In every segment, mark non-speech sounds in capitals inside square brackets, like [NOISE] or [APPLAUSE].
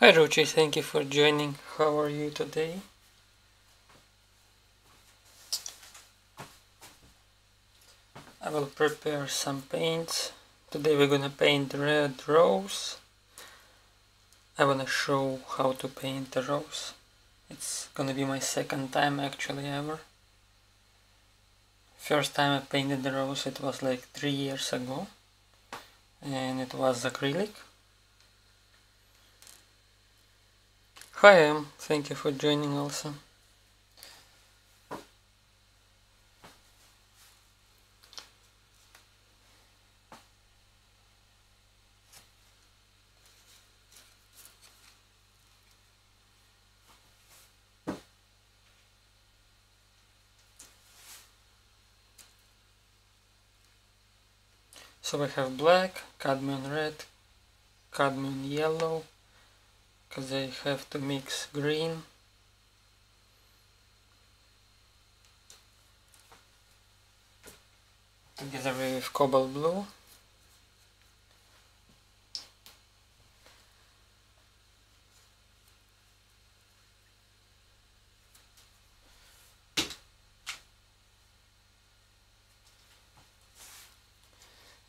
Hi Ruchi, thank you for joining. How are you today? I will prepare some paints. Today we're gonna paint red rose. I wanna show how to paint the rose. It's gonna be my second time actually ever. First time I painted the rose it was like three years ago and it was acrylic. Hi Em, thank you for joining also. So we have black, cadmium red, cadmium yellow, because I have to mix green. Together with cobalt blue.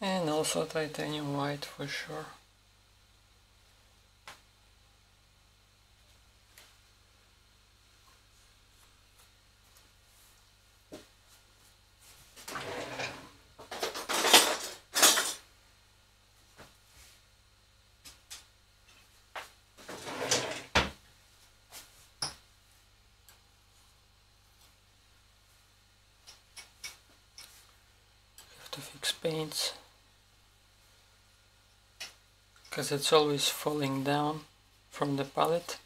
and also titanium white for sure. Have to fix paints it's always falling down from the palette.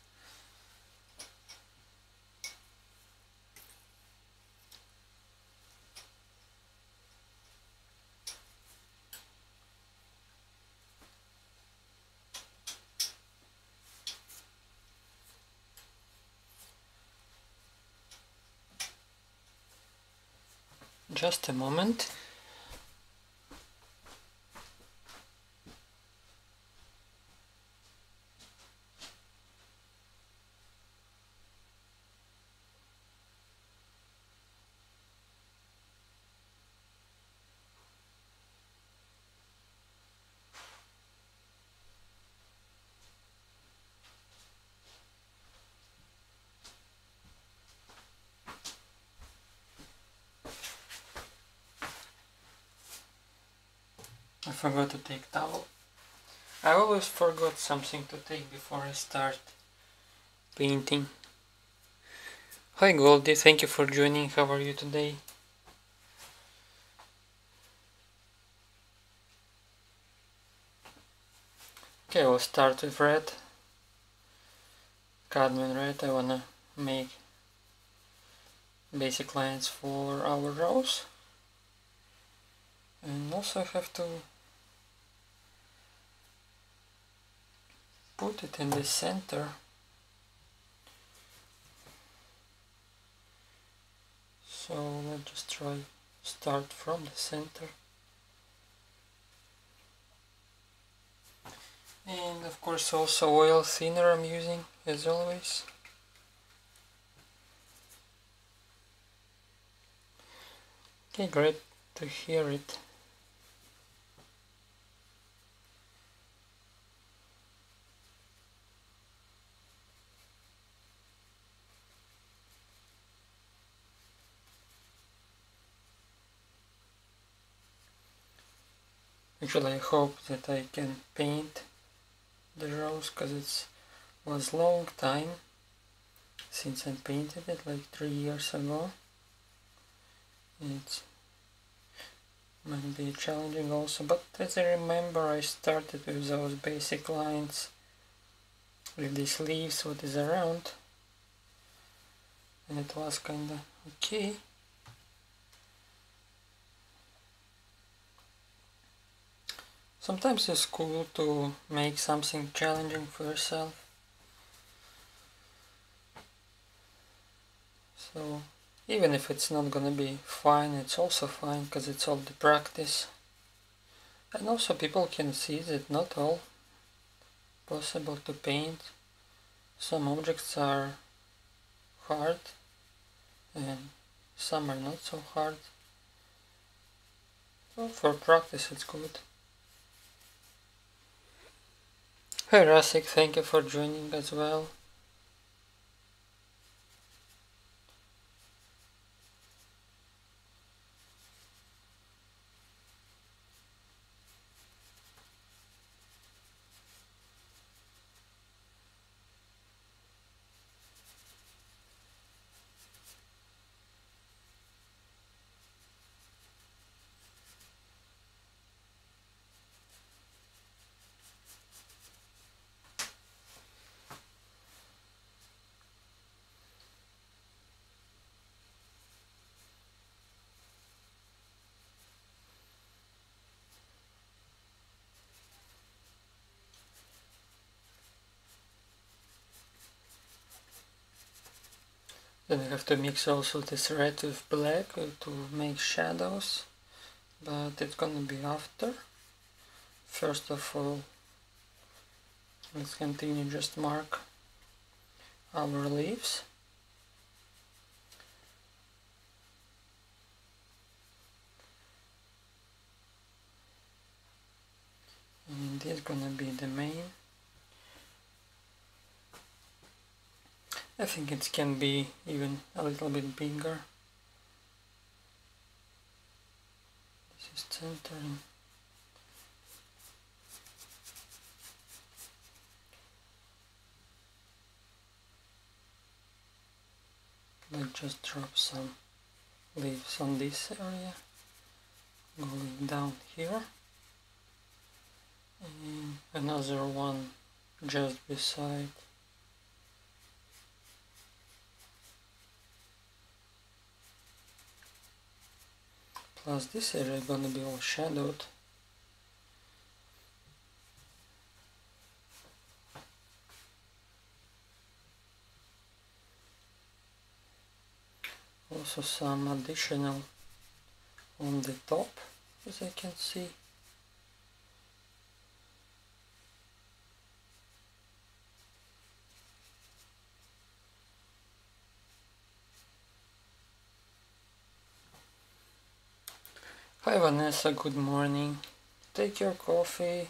Just a moment. I forgot to take towel. I always forgot something to take before I start painting. Hi Goldie, thank you for joining. How are you today? Okay, we'll start with red. Cadmium red, I wanna make basic lines for our rose. And also I have to put it in the center. So let's just try start from the center. And of course also oil thinner I'm using as always. Okay great to hear it Actually, I hope that I can paint the rose because it was long time since I painted it, like three years ago. It might be challenging also, but as I remember, I started with those basic lines with these leaves, what is around, and it was kinda okay. Sometimes it's cool to make something challenging for yourself. So even if it's not gonna be fine, it's also fine because it's all the practice. And also people can see that not all possible to paint some objects are hard and some are not so hard. So for practice it's good. Hey Rasik, thank you for joining as well. I have to mix also this red with black uh, to make shadows, but it's gonna be after. First of all, let's continue just mark our leaves. And this is gonna be the main. I think it can be even a little bit bigger. This is centering. Let's just drop some leaves on this area, going down here, and another one just beside plus this area is gonna be all shadowed also some additional on the top as I can see Hi Vanessa, good morning. Take your coffee.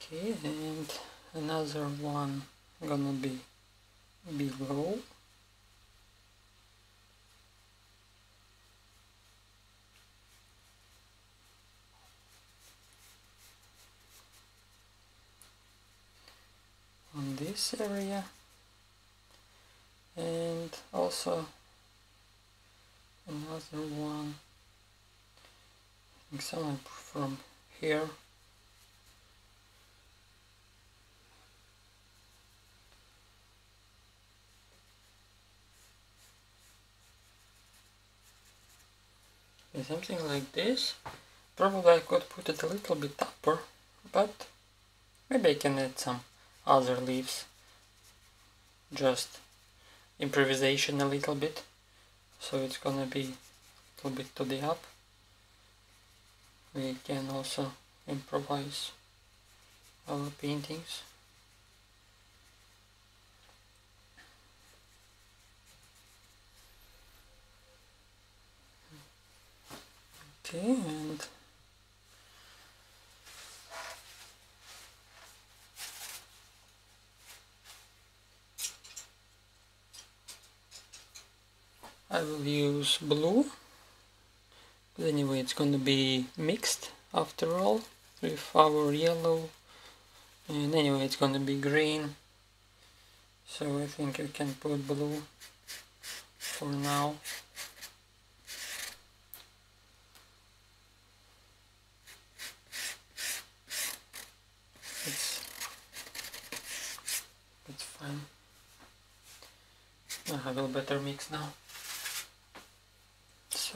Okay, and another one gonna be below. on this area. And also another one? I think someone from here. Something like this. Probably I could put it a little bit upper but maybe I can add some other leaves. Just improvisation a little bit. So it's gonna be a little bit to the up. We can also improvise our paintings. Okay and I will use blue. But anyway it's going to be mixed after all with our yellow. And anyway it's going to be green. So I think I can put blue for now. It's it's fine. I have a better mix now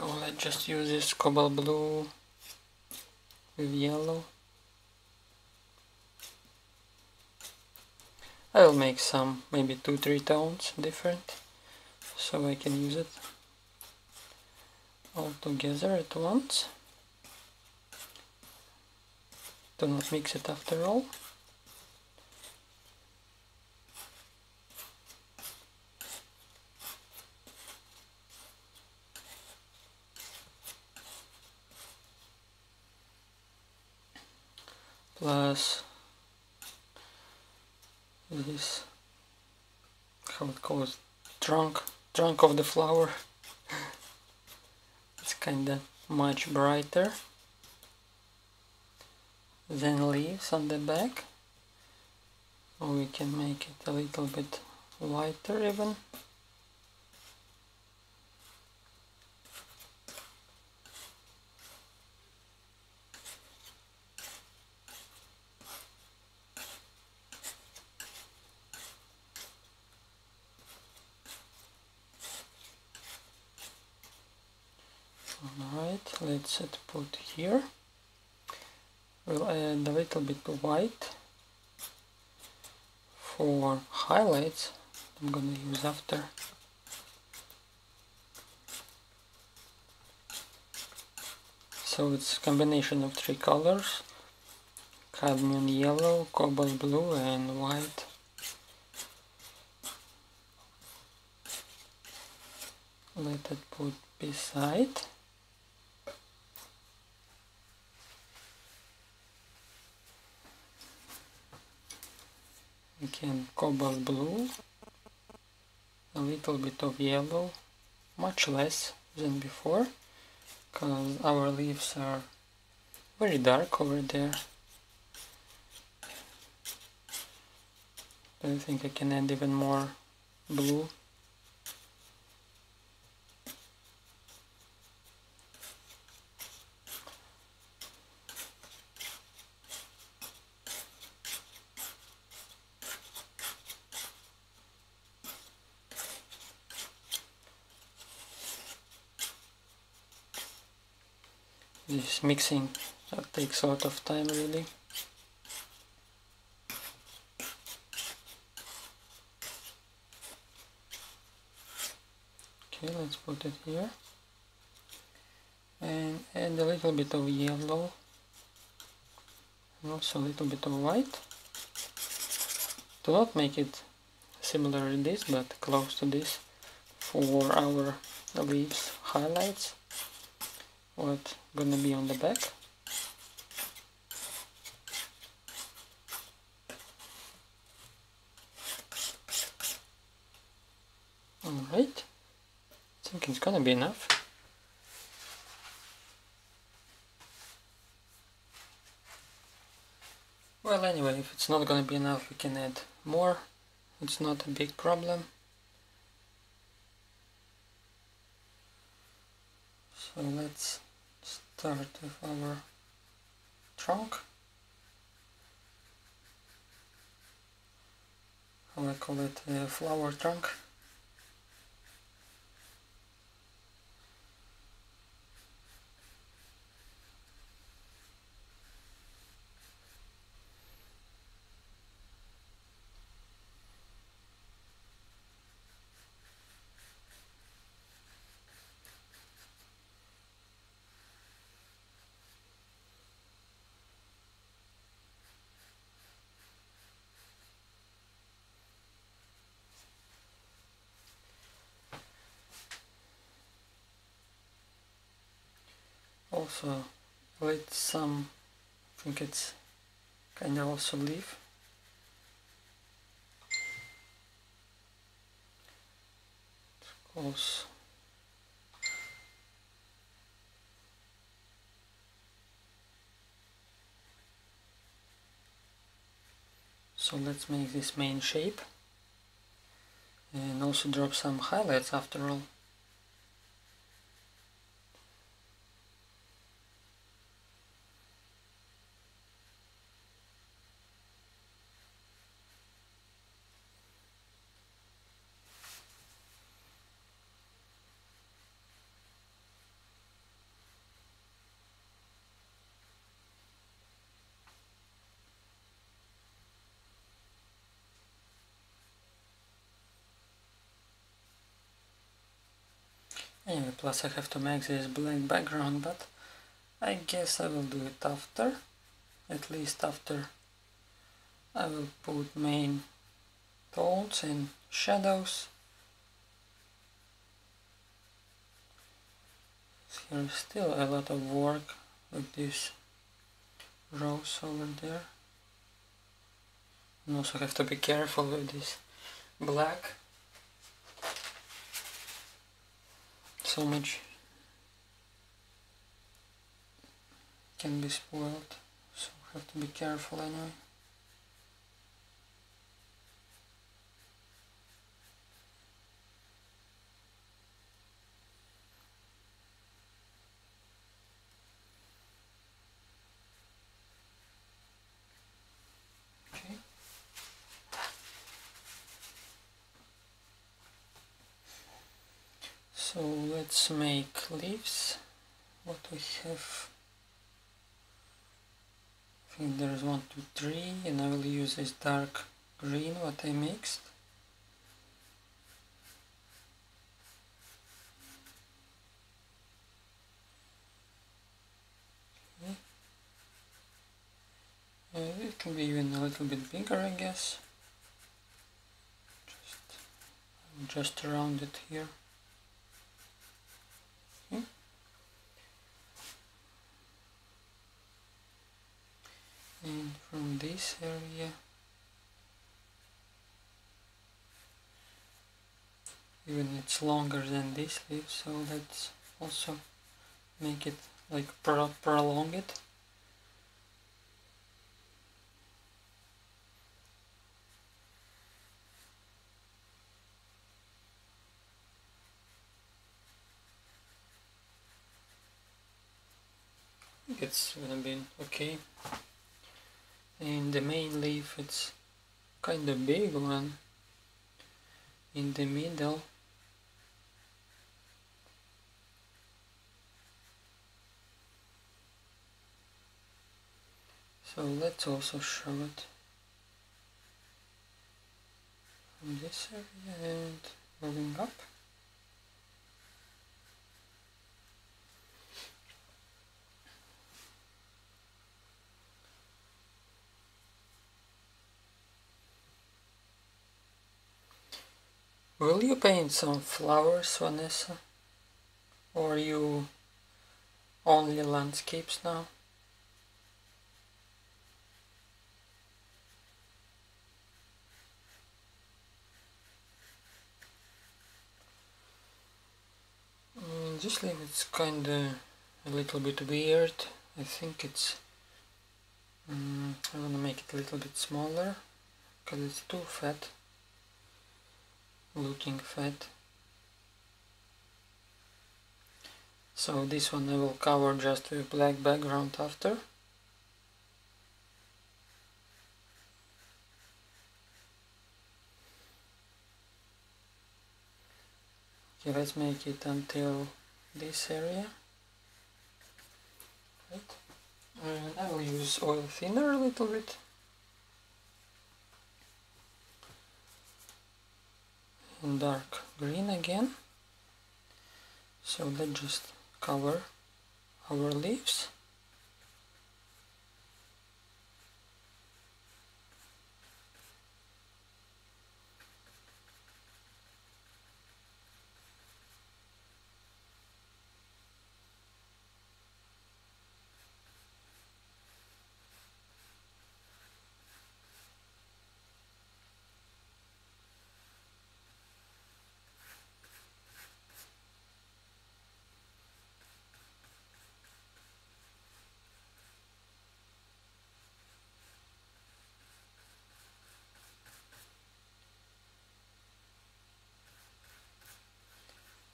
so let's just use this cobalt blue with yellow. I will make some maybe two three tones different so I can use it all together at once. Do not mix it after all plus this how it calls trunk trunk of the flower. [LAUGHS] It's kinda much brighter than leaves on the back. We can make it a little bit lighter even Alright, let's put here. We'll add a little bit of white for highlights. I'm gonna use after. So it's combination of three colors. Cadmium yellow, cobalt blue and white. Let it put beside. Again cobalt blue a little bit of yellow much less than before because our leaves are very dark over there. I think I can add even more blue this mixing. That takes a lot of time really. Okay let's put it here. And add a little bit of yellow. And also a little bit of white. Do not make it similar to this but close to this for our leaves highlights what gonna be on the back? Alright. I think it's gonna be enough. Well anyway if it's not gonna be enough we can add more. It's not a big problem so let's start with our trunk. I call it a flower trunk also with some I think it's kind of also leaf close so let's make this main shape and also drop some highlights after all plus I have to make this blank background, but I guess I will do it after, at least after I will put main tones and shadows. There's still a lot of work with these rows over there. And also have to be careful with this black. So much can be spoiled, so have to be careful anyway. So let's make leaves. What we have. I think there's one, two, three, and I will use this dark green what I mixed. Okay. Uh, it can be even a little bit bigger, I guess. Just, just around it here. And from this area even it's longer than this leaf so let's also make it like pro prolong it. It's gonna be okay and the main leaf it's kind of big one. In the middle so let's also show it. From this area and moving up Will you paint some flowers, Vanessa? Or you only landscapes now? This leaf it's kinda a little bit weird. I think it's... Um, I wanna make it a little bit smaller because it's too fat looking fat. So this one I will cover just with black background after. Okay let's make it until this area. Right. and uh, I will use oil thinner a little bit dark green again. So let's just cover our leaves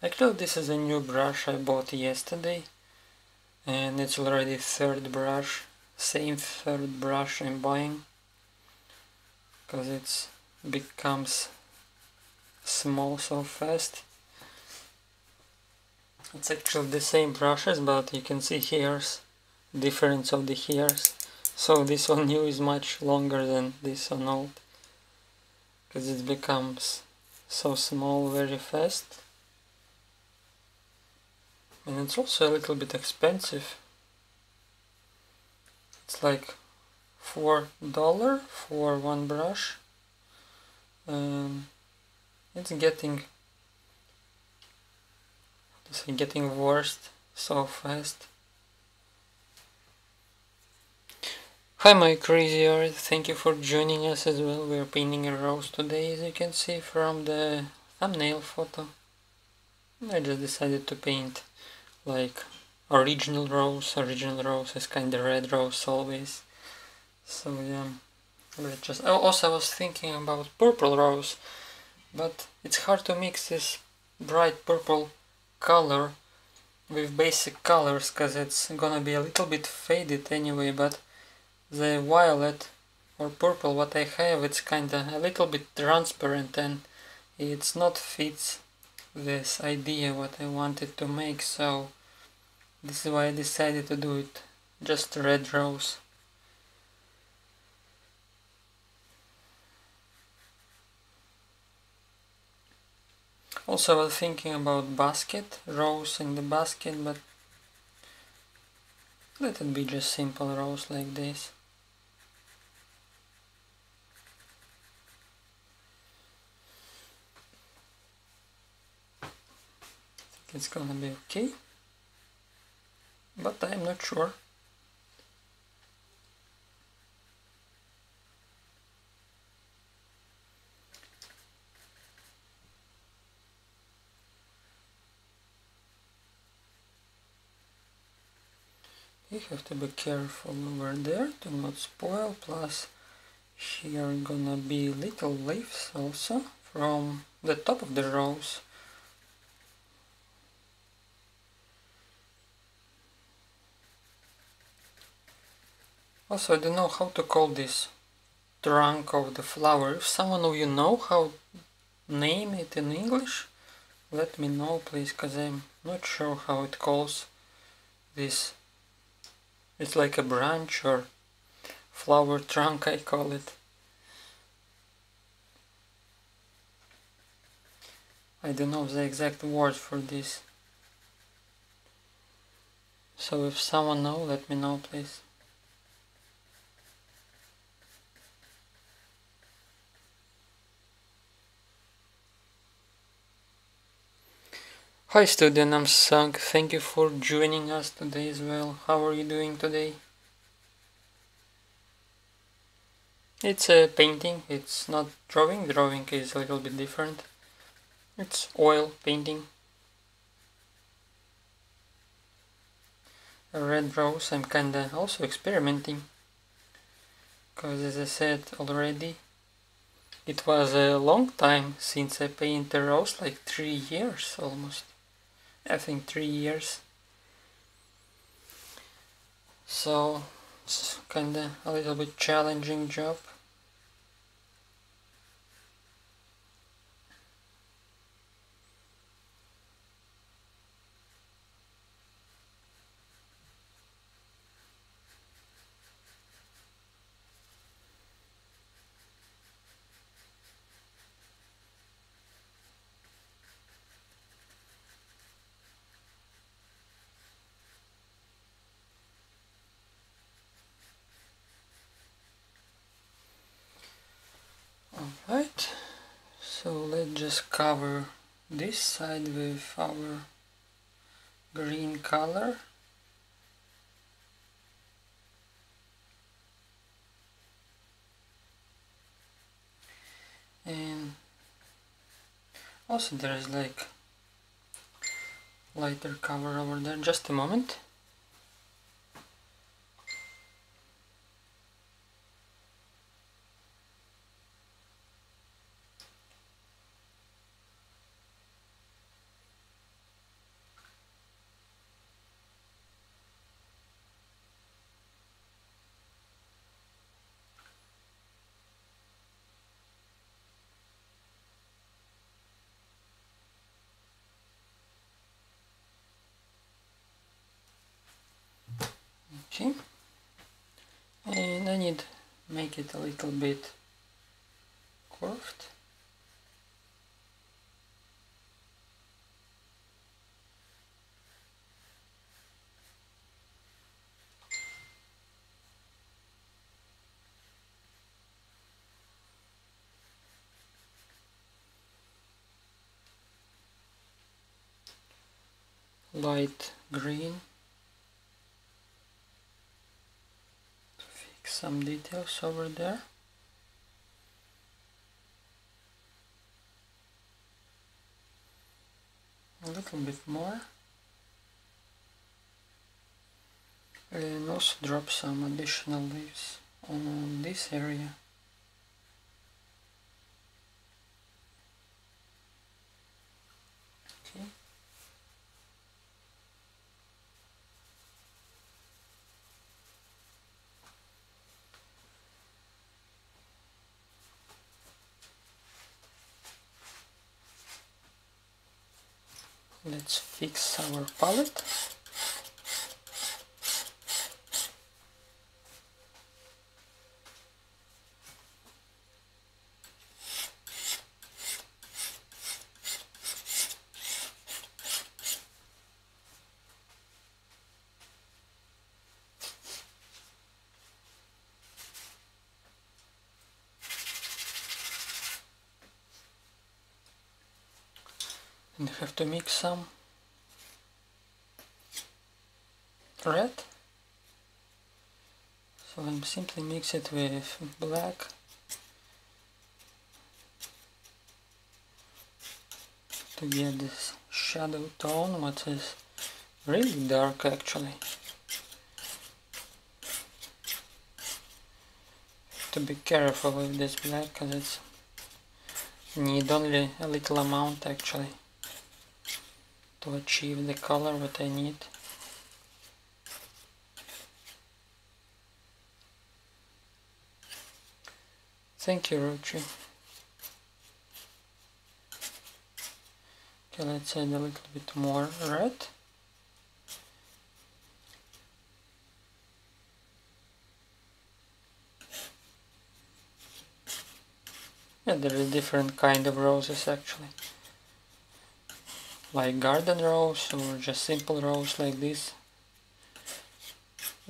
Actually this is a new brush I bought yesterday and it's already third brush, same third brush I'm buying because it becomes small so fast. It's actually the same brushes but you can see hairs, difference of the hairs. So this one new is much longer than this one old because it becomes so small very fast. And it's also a little bit expensive. It's like four dollar for one brush. Um, it's getting it's getting worse so fast. Hi my crazy art, thank you for joining us as well. We are painting a rose today as you can see from the thumbnail photo. I just decided to paint like original rose, original rose is kinda red rose always. So yeah, just... Oh, also I was thinking about purple rose, but it's hard to mix this bright purple color with basic colors because it's gonna be a little bit faded anyway, but the violet or purple what I have it's kinda a little bit transparent and it's not fits this idea what I wanted to make so this is why I decided to do it. Just red rose. Also I was thinking about basket rose in the basket but let it be just simple rose like this. It's gonna be okay but I'm not sure. You have to be careful over there. To not spoil. Plus here gonna be little leaves also from the top of the rose Also, I don't know how to call this trunk of the flower. If someone of you know how name it in English, let me know please, because I'm not sure how it calls this. It's like a branch or flower trunk I call it. I don't know the exact word for this. So if someone know, let me know please. Hi student, I'm Sung. Thank you for joining us today as well. How are you doing today? It's a painting, it's not drawing. Drawing is a little bit different. It's oil painting. A red rose, I'm kinda also experimenting. Because as I said already, it was a long time since I painted a rose, like three years almost. I think three years. So it's kinda a little bit challenging job. Alright, so let's just cover this side with our green color. And also there is like lighter cover over there, just a moment. bit curved. Light green. To fix some details over there. A little bit more. And also drop some additional leaves on this area okay let's fix our palette. And have to mix some red so I'm simply mix it with black to get this shadow tone what is really dark actually to be careful with this black because it's need only a little amount actually to achieve the color what I need. Thank you, Ruchi. Okay, let's add a little bit more red. Yeah, there is different kind of roses actually like garden rose or just simple rose like this.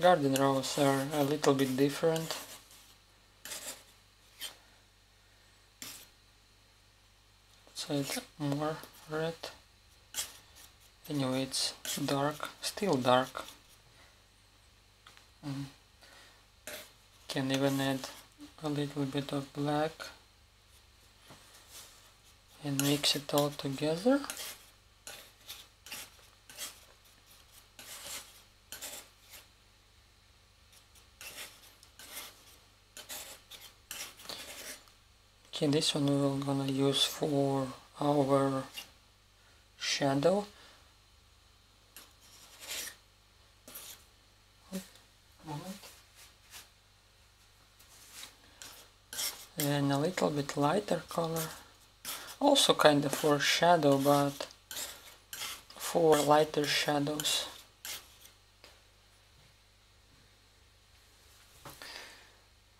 Garden rose are a little bit different. It's more red. Anyway, it's dark, still dark. Mm. Can even add a little bit of black and mix it all together. Okay, this one we're gonna use for our shadow. And a little bit lighter color. Also kind of for shadow, but for lighter shadows.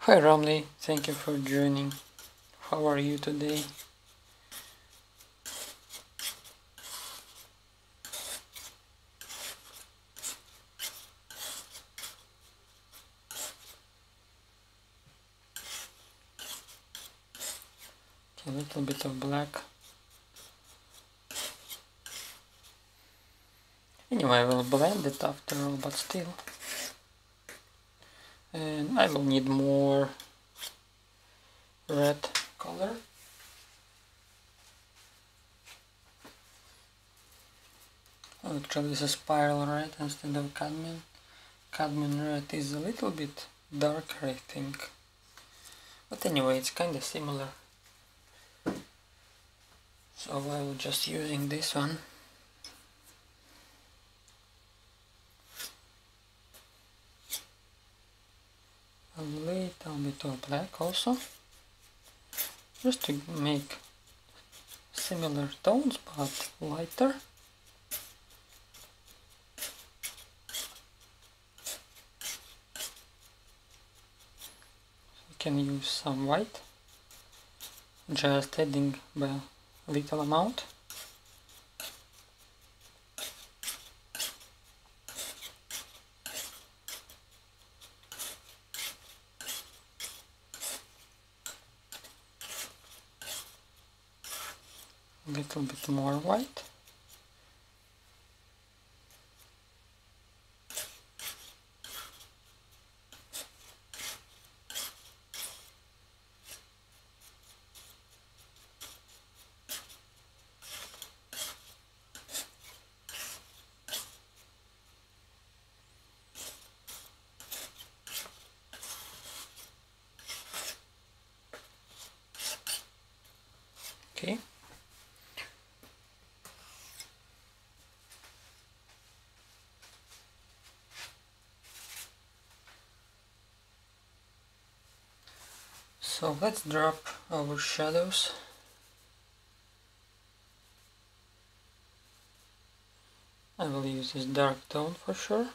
Hi Romley, thank you for joining. How are you today? a little bit of black. Anyway, I will blend it after all, but still. And I will need more red color. Actually, this is pyrrole red instead of cadmium. Cadmium red is a little bit darker, I think. But anyway, it's kind of similar. So I will just using this one. A little bit of black also just to make similar tones but lighter. You can use some white just adding a little amount a little bit more white So let's drop our shadows. I will use this dark tone for sure.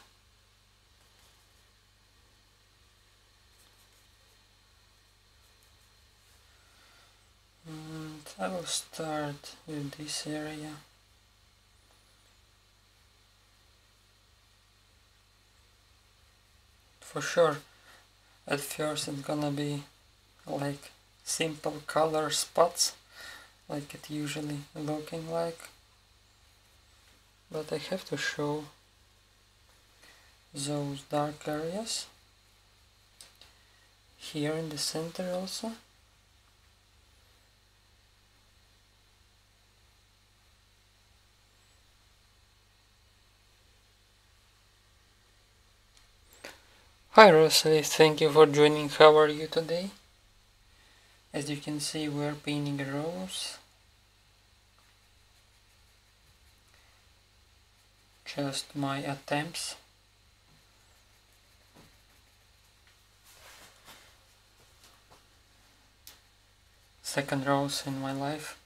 And I will start with this area. For sure, at first it's gonna be like simple color spots like it usually looking like but I have to show those dark areas here in the center also Hi Rosalie, thank you for joining. How are you today? As you can see, we're painting a rose. Just my attempts. Second rose in my life.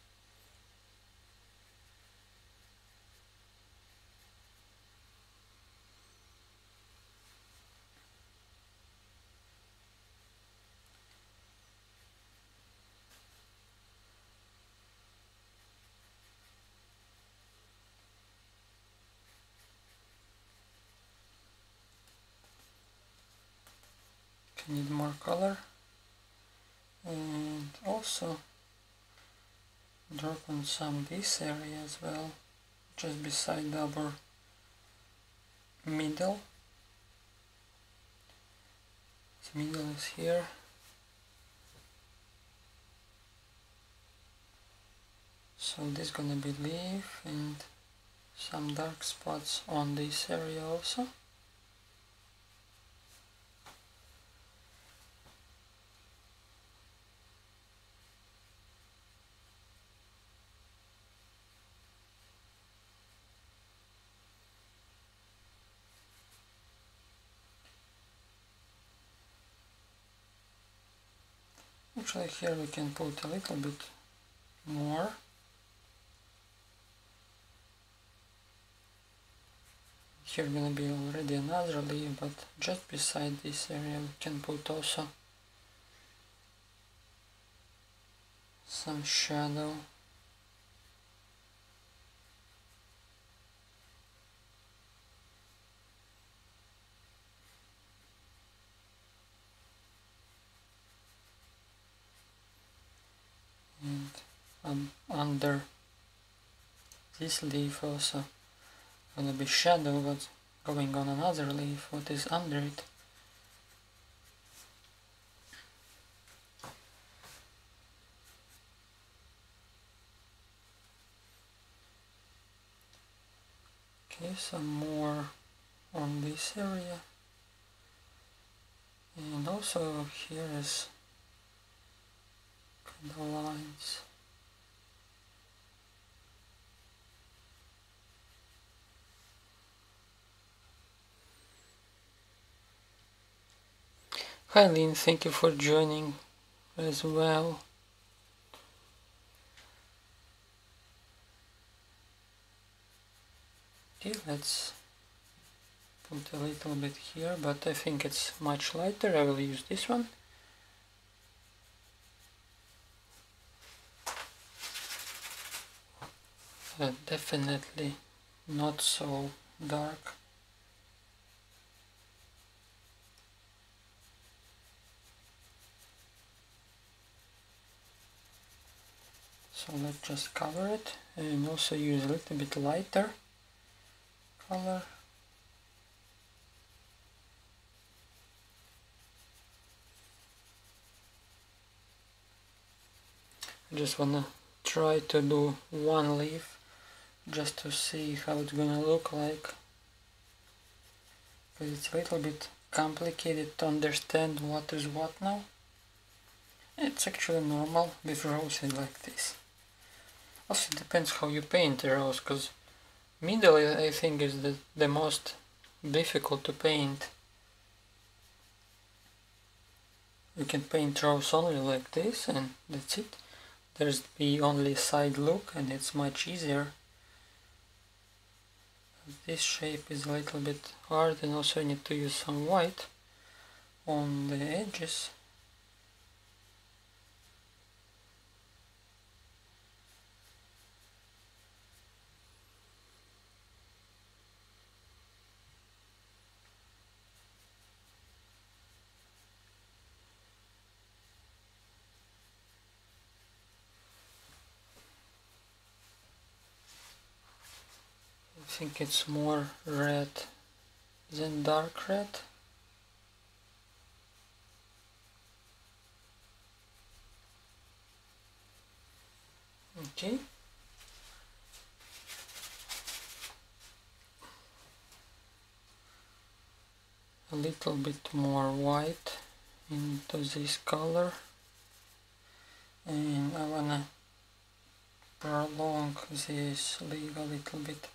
need more color. And also drop on some this area as well just beside our middle. Middle is here. So this gonna be leaf and some dark spots on this area also actually here we can put a little bit more. Here gonna be already another leaf but just beside this area we can put also some shadow um, under this leaf also. Gonna be shadow what's going on another leaf what is under it? Okay some more on this area. And also here is kind of lines Hi Lynn, thank you for joining as well. Okay, let's put a little bit here, but I think it's much lighter. I will use this one. Uh, definitely not so dark. So let's just cover it and also use a little bit lighter color. I just wanna try to do one leaf just to see how it's gonna look like. Because it's a little bit complicated to understand what is what now. It's actually normal with roses like this also depends how you paint the rose, because middle I think is the, the most difficult to paint. you can paint rose only like this and that's it. There's the only side look and it's much easier. This shape is a little bit hard and also you need to use some white on the edges think it's more red than dark red. Okay. A little bit more white into this color and I wanna prolong this leaf a little bit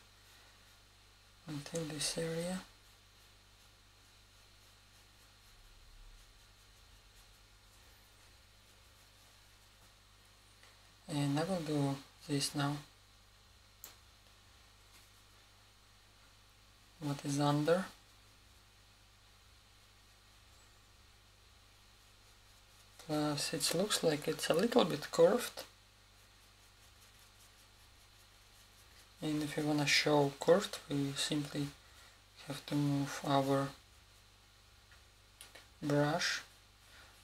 until this area. And I will do this now. What is under? Plus it looks like it's a little bit curved and if you want to show curved we simply have to move our brush.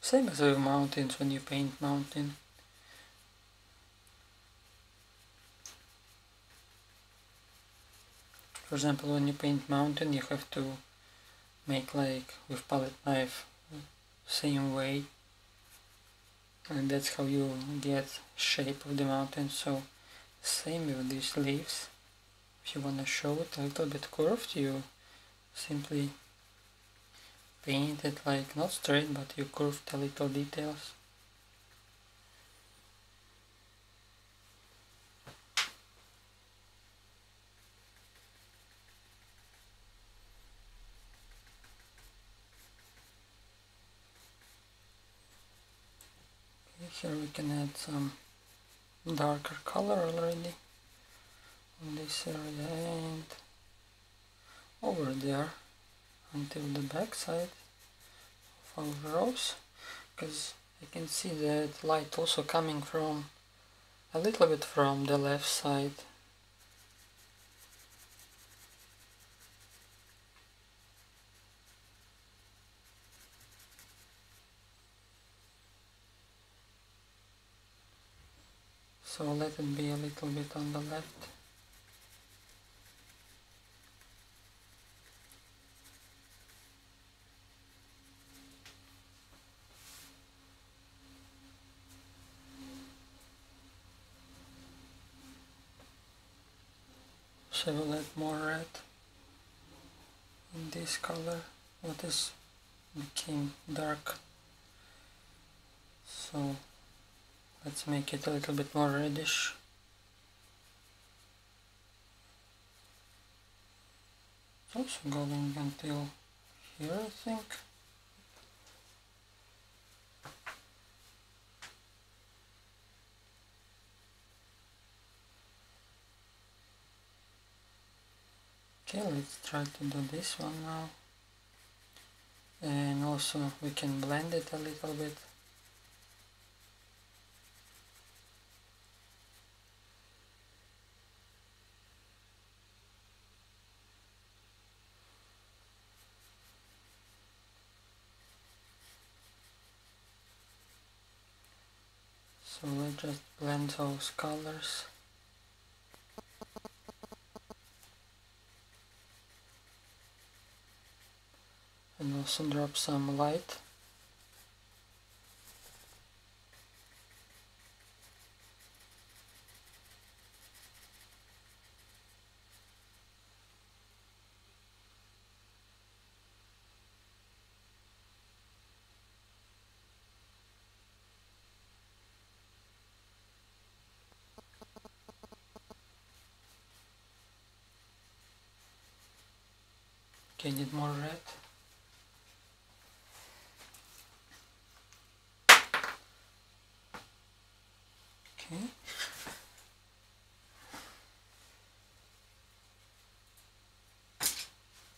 Same as with mountains when you paint mountain. For example when you paint mountain you have to make like with palette knife same way. And that's how you get shape of the mountain so same with these leaves. If you want to show it a little bit curved, you simply paint it like not straight, but you curve the little details. here we can add some darker color already. On this area and over there until the back side of our rose because I can see that light also coming from a little bit from the left side so let it be a little bit on the left. So let more red. In this color what is became dark. So Let's make it a little bit more reddish. It's also going until here, I think. Okay, let's try to do this one now. And also we can blend it a little bit. so those colors and also drop some light we need more red. Okay.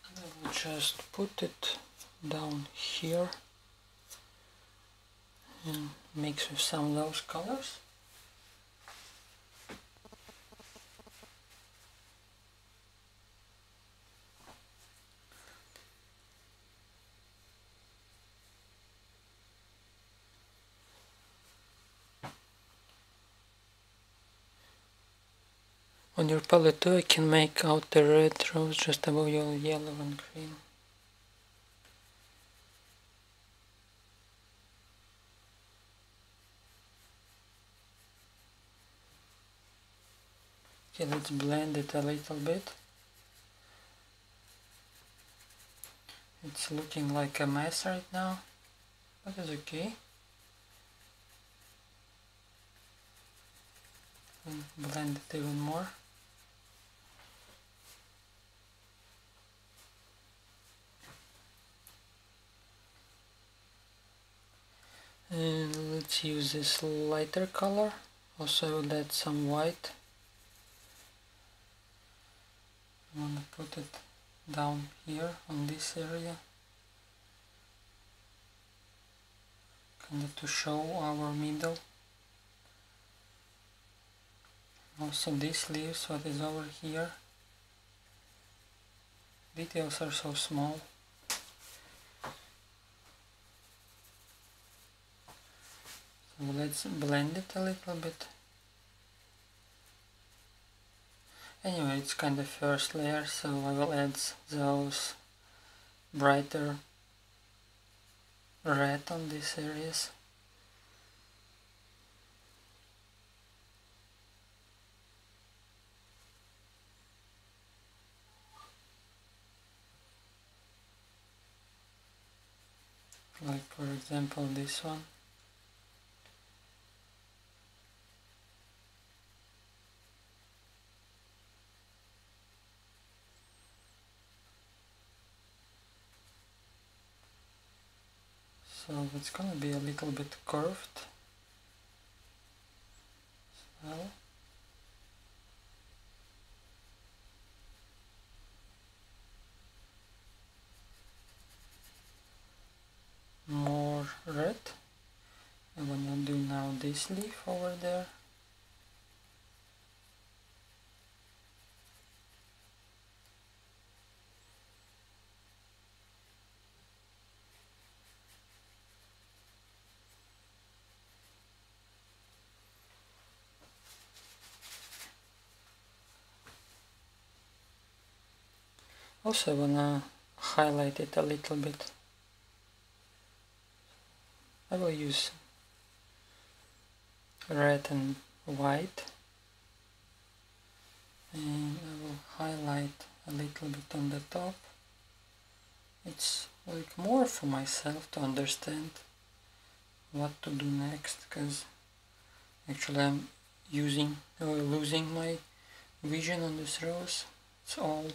I will just put it down here and mix with some of those colors. Your palette too, I can make out the red rose just above your yellow and green. Okay, let's blend it a little bit. It's looking like a mess right now, but it's okay. Blend it even more. And let's use this lighter color. Also I add some white. I'm gonna put it down here on this area. Kind of to show our middle. Also these leaves what is over here. Details are so small let's blend it a little bit. Anyway it's kind of first layer so I will add those brighter red on these areas. Like for example this one so it's gonna be a little bit curved. More red. I'm gonna do now this leaf over there also wanna highlight it a little bit. I will use red and white. And I will highlight a little bit on the top. It's like more for myself to understand what to do next because actually I'm using or losing my vision on this rose. It's all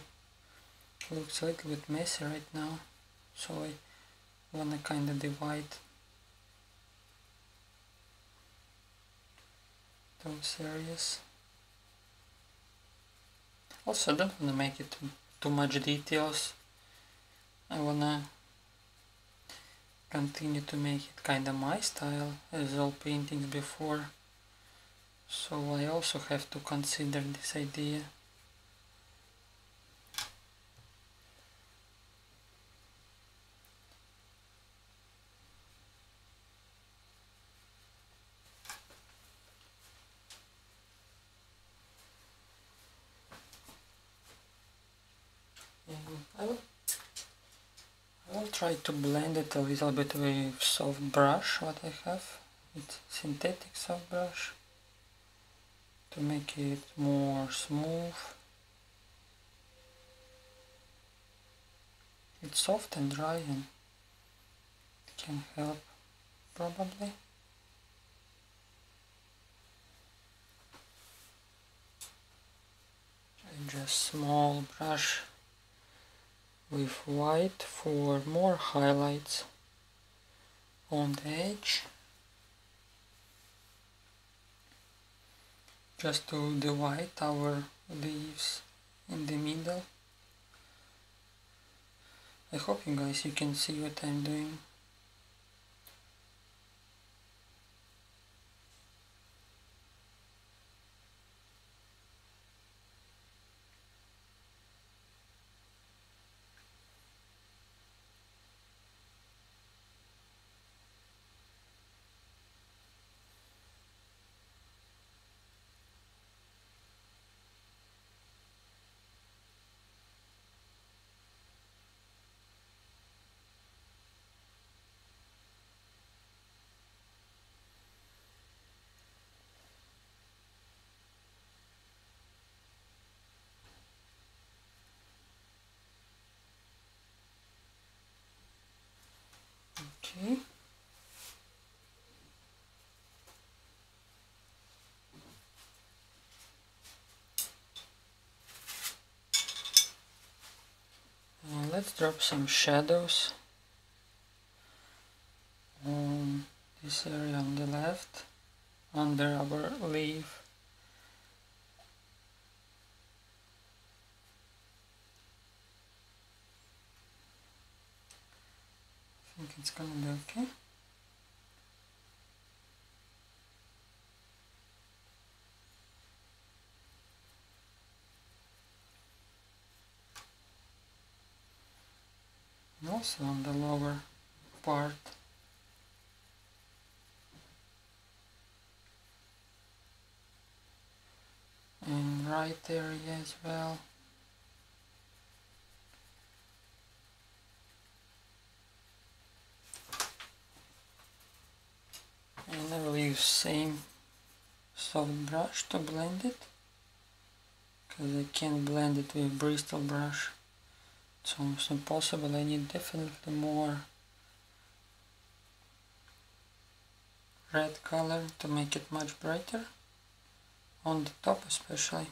looks a little bit messy right now. So I want to kind of divide. Those areas. Also I don't want to make it too much details. I want to continue to make it kind of my style as all paintings before. So I also have to consider this idea I will, I will try to blend it a little bit with soft brush what I have. It's synthetic soft brush to make it more smooth. It's soft and dry and can help probably. And just small brush with white for more highlights on the edge just to divide our leaves in the middle. I hope you guys you can see what I'm doing. Okay. And let's drop some shadows on this area on the left under our leaf think it's gonna be okay and also on the lower part. And right area as well and I will use same soft brush to blend it. Because I can't blend it with bristle brush. It's almost impossible I need definitely more red color to make it much brighter on the top especially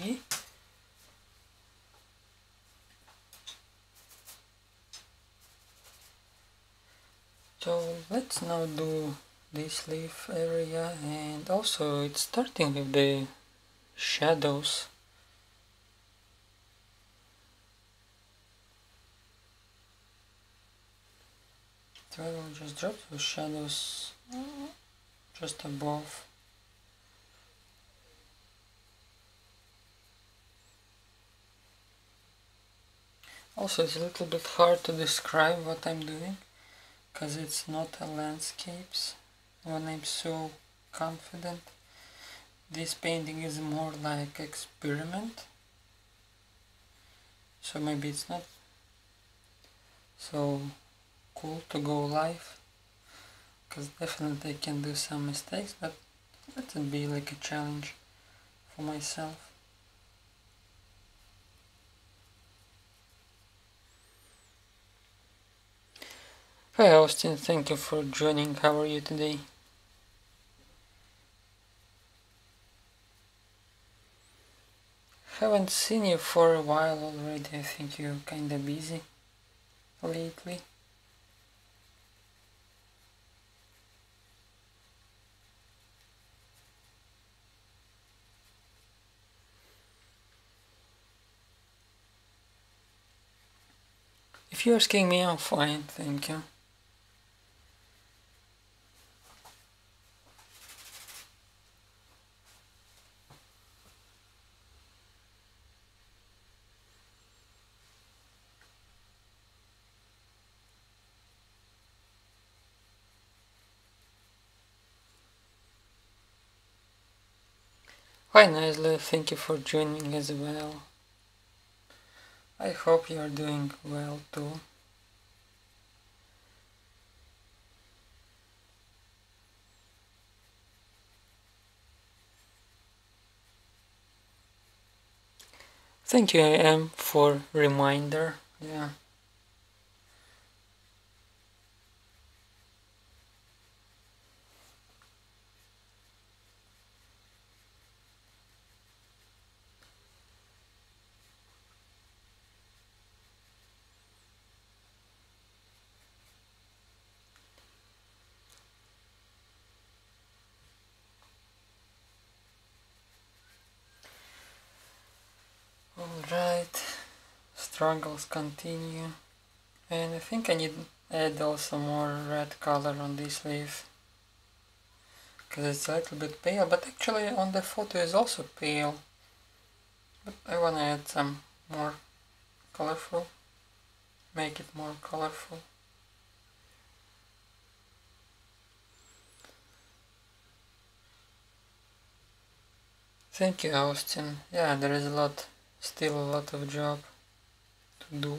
okay so let's now do this leaf area and also it's starting with the shadows. I will just drop the shadows just above. Also it's a little bit hard to describe what I'm doing because it's not a landscapes when I'm so confident. This painting is more like experiment so maybe it's not so cool to go live because definitely I can do some mistakes but let it be like a challenge for myself. Hi Austin, thank you for joining. How are you today? Haven't seen you for a while already. I think you're kinda busy lately. If you're asking me, I'm fine, thank you. Hi Nicely, thank you for joining as well. I hope you are doing well too. Thank you, I am, for reminder. Yeah. Struggles continue. And I think I need add also more red color on this leaf. Because it's a little bit pale, but actually on the photo is also pale. But I wanna add some more colorful, make it more colorful. Thank you, Austin. Yeah, there is a lot Still a lot of job do.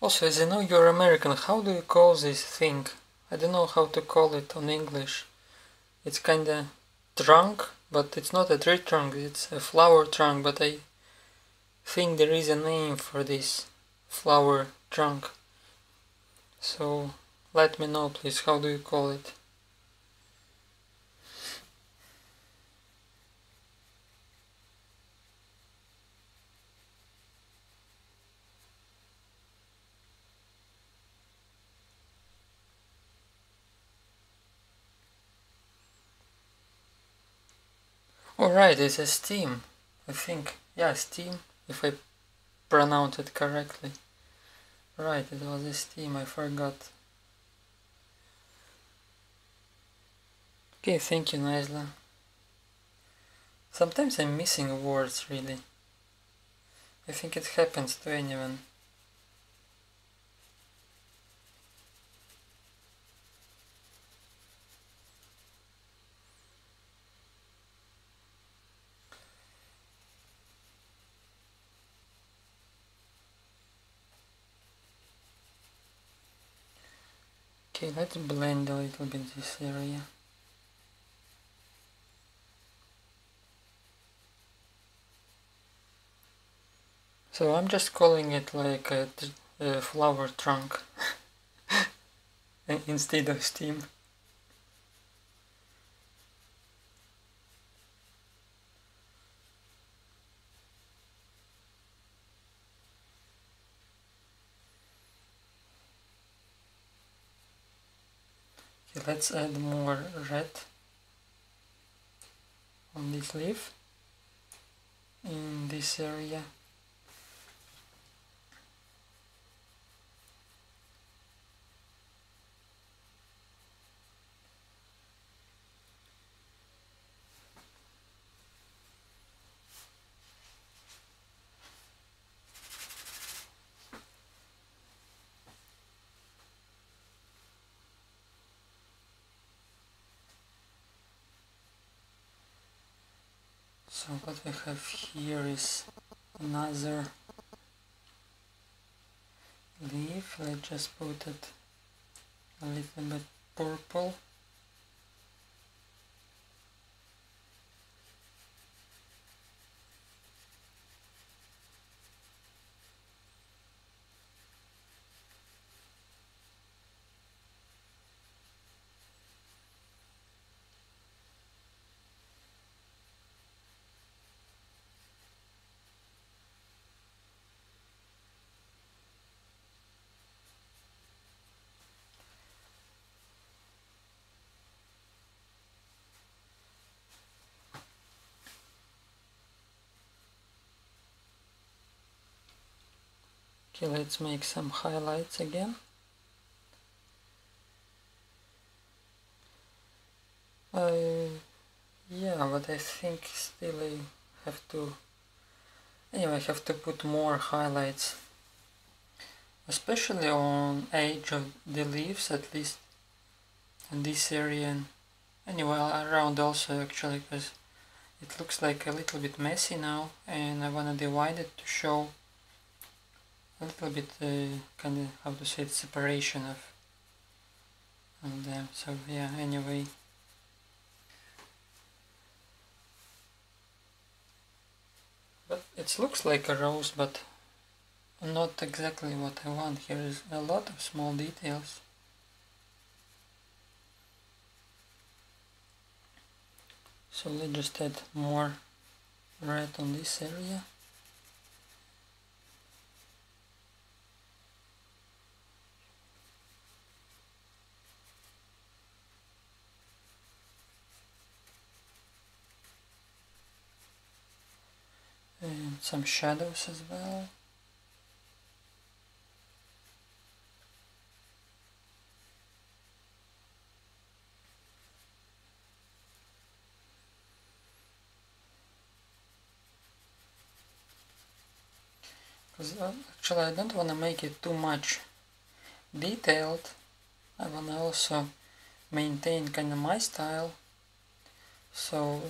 Also, as I know you're American, how do you call this thing? I don't know how to call it on English. It's kinda trunk, but it's not a tree trunk, it's a flower trunk, but I think there is a name for this flower trunk. So let me know please, how do you call it? Alright, it's a steam. I think. Yeah, steam, if I pronounce it correctly. Right, it was a steam, I forgot. Okay, thank you, Naisla. Sometimes I'm missing words, really. I think it happens to anyone. Let's blend a little bit this area. So I'm just calling it like a, a flower trunk [LAUGHS] instead of steam. Let's add more red on this leaf in this area So what we have here is another leaf. Let's just put it a little bit purple. Okay, let's make some highlights again. Uh, yeah, but I think still I have to... Anyway, I have to put more highlights. Especially on edge of the leaves, at least in this area. And anyway, around also actually, because it looks like a little bit messy now. And I want to divide it to show a little bit uh, kind of how to say it, separation of, them. So yeah anyway. But it looks like a rose but not exactly what I want. Here is a lot of small details. So let's just add more red on this area and some shadows as well. Because uh, actually I don't want to make it too much detailed. I want to also maintain kind of my style. So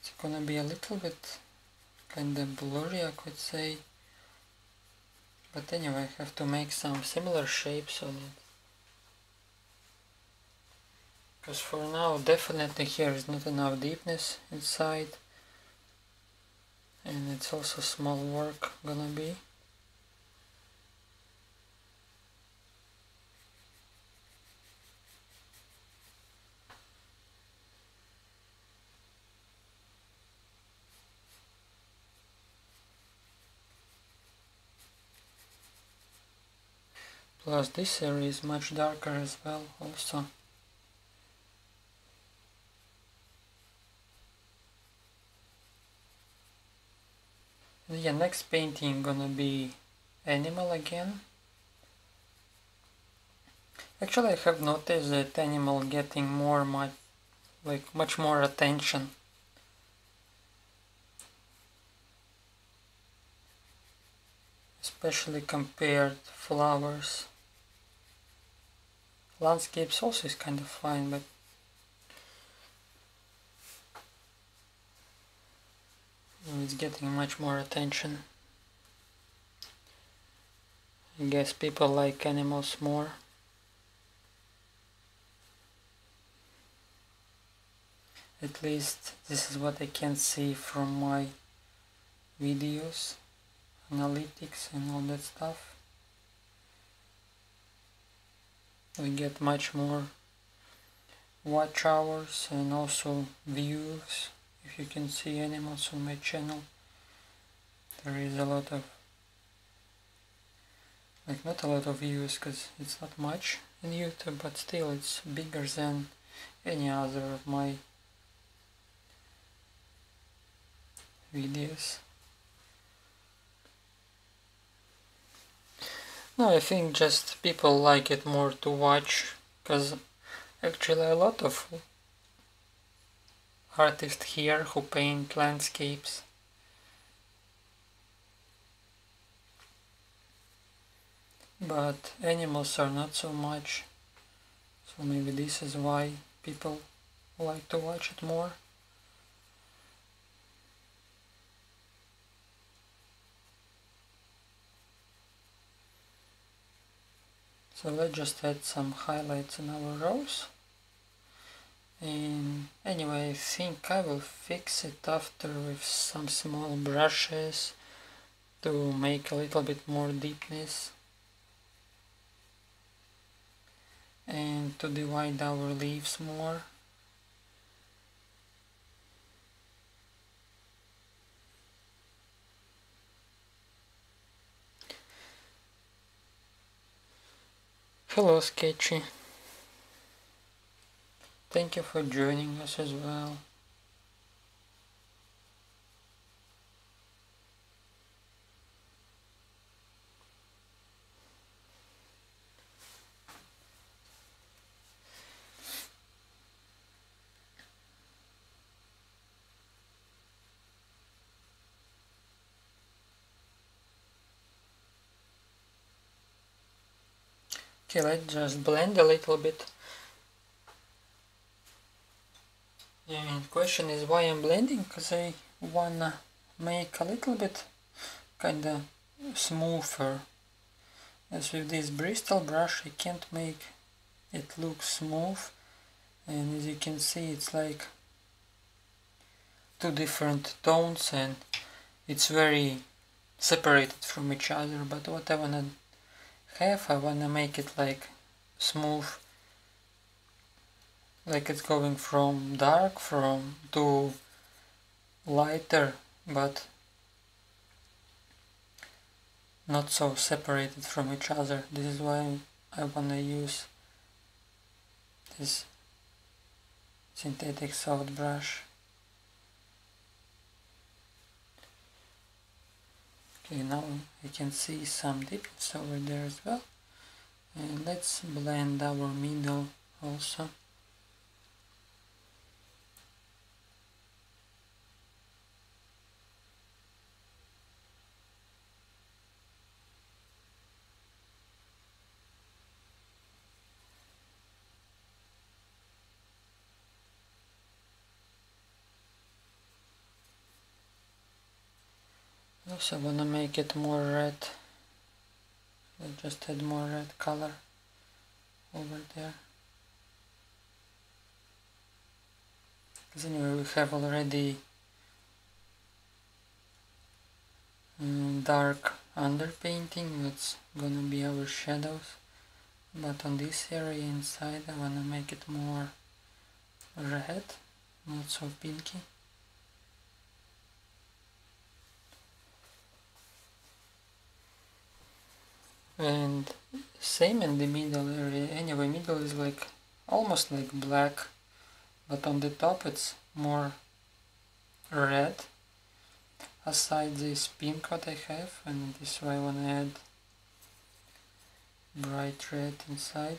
it's gonna be a little bit kind of blurry I could say. But anyway I have to make some similar shapes on it. Because for now definitely here is not enough deepness inside. And it's also small work gonna be plus this area is much darker as well also. Yeah next painting gonna be animal again. Actually I have noticed that animal getting more much like much more attention. Especially compared flowers landscapes also is kind of fine but it's getting much more attention. I guess people like animals more. At least this is what I can see from my videos, analytics and all that stuff. We get much more watch hours and also views. If you can see animals on my channel there is a lot of like not a lot of views because it's not much in YouTube but still it's bigger than any other of my videos no I think just people like it more to watch because actually a lot of artists here who paint landscapes. But animals are not so much, so maybe this is why people like to watch it more. So let's just add some highlights in our rose and anyway I think I will fix it after with some small brushes to make a little bit more deepness. And to divide our leaves more Hello Sketchy Thank you for joining us as well. Okay, let's just blend a little bit. And question is why I'm blending? Because I wanna make a little bit kinda smoother. As with this bristle brush I can't make it look smooth. And as you can see it's like two different tones and it's very separated from each other. But what I wanna have I wanna make it like smooth. Like it's going from dark from to lighter but not so separated from each other. This is why I wanna use this synthetic soft brush okay now I can see some dips over there as well. And let's blend our middle also also wanna make it more red. I just add more red color over there. Because anyway we have already um, dark underpainting that's gonna be our shadows. But on this area inside I wanna make it more red not so pinky and same in the middle area. Anyway middle is like almost like black but on the top it's more red. Aside this pink what I have and this why I want to add bright red inside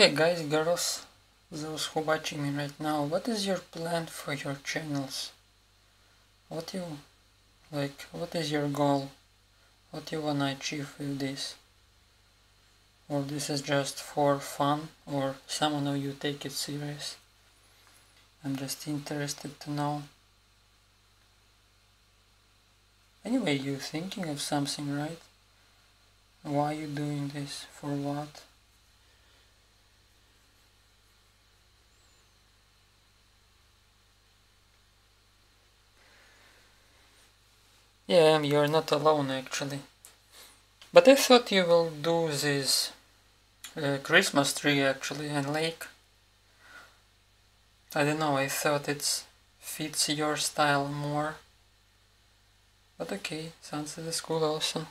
Okay guys, girls, those who watching me right now, what is your plan for your channels? What you, like, what is your goal? What you wanna achieve with this? Or this is just for fun, or some of you take it serious? I'm just interested to know. Anyway, you thinking of something, right? Why you doing this? For what? Yeah, you're not alone actually. But I thought you will do this uh, Christmas tree actually and lake. I don't know, I thought it fits your style more. But okay, sunset is cool also.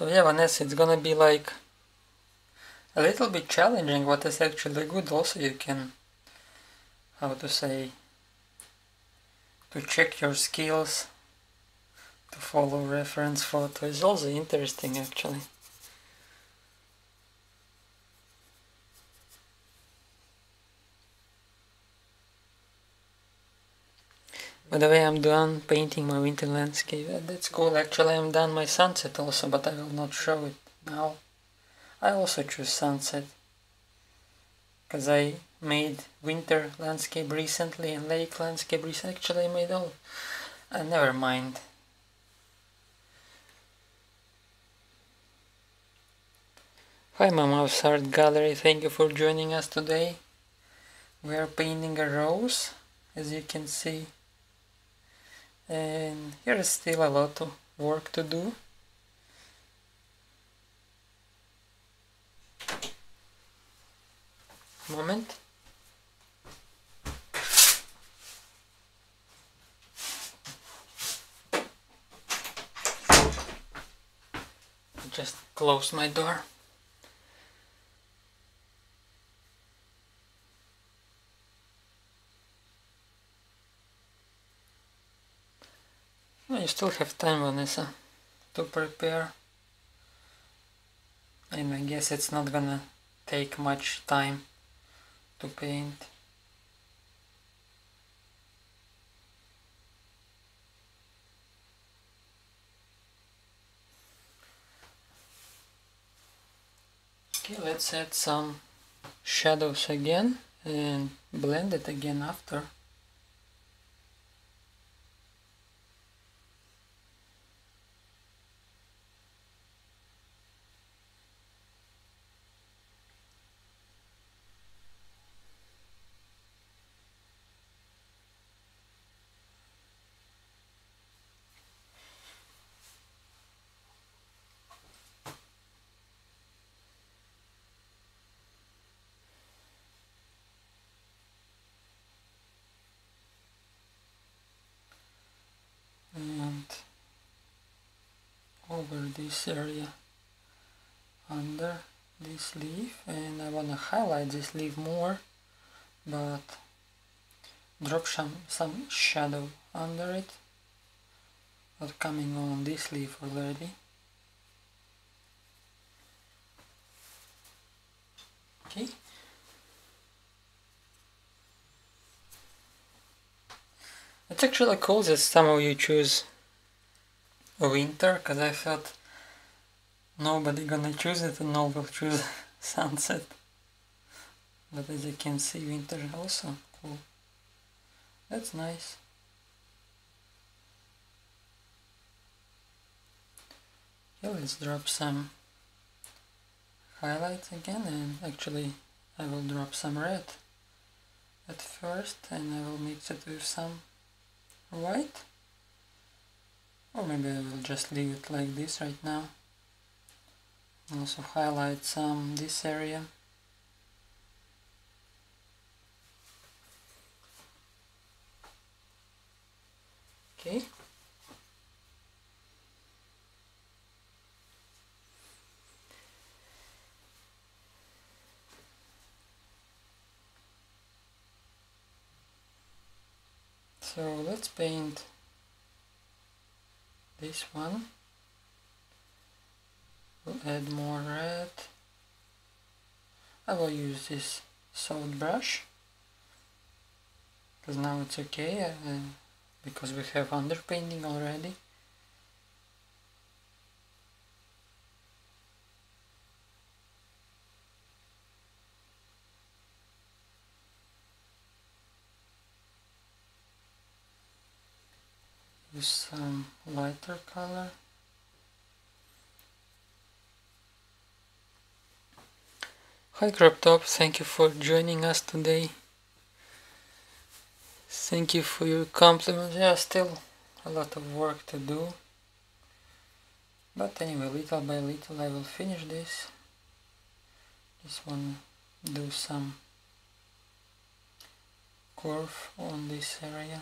So yeah, Vanessa, it's gonna be like a little bit challenging, what is actually good. Also, you can, how to say, to check your skills, to follow reference photo is also interesting actually. By the way, I'm done painting my winter landscape. That's cool. Actually, I'm done my sunset also, but I will not show it now. I also choose sunset. Because I made winter landscape recently and lake landscape recently. Actually, I made all. Uh, never mind. Hi, Mama's Art Gallery. Thank you for joining us today. We are painting a rose, as you can see and here is still a lot of work to do. Moment. Just close my door you still have time, Vanessa. to prepare and I guess it's not gonna take much time to paint okay let's add some shadows again and blend it again after and over this area under this leaf and I want to highlight this leaf more but drop some, some shadow under it not coming on this leaf already. Okay. It's actually cool that some of you choose a winter, because I thought nobody gonna choose it and all will choose [LAUGHS] sunset. But as you can see, winter also cool. That's nice. Okay, let's drop some highlights again and actually I will drop some red at first and I will mix it with some white or maybe I will just leave it like this right now also highlight some this area okay So let's paint this one. We'll add more red. I will use this soft brush because now it's okay uh, because we have underpainting already. use some lighter color Hi Top, thank you for joining us today. Thank you for your compliments. Yeah, still a lot of work to do. But anyway, little by little I will finish this. Just want to do some curve on this area.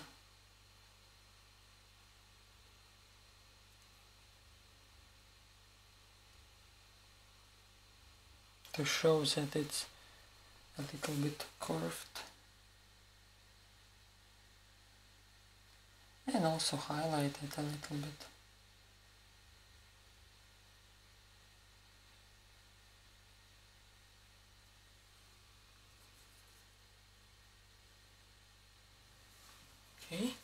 To show that it's a little bit curved and also highlight it a little bit. Okay.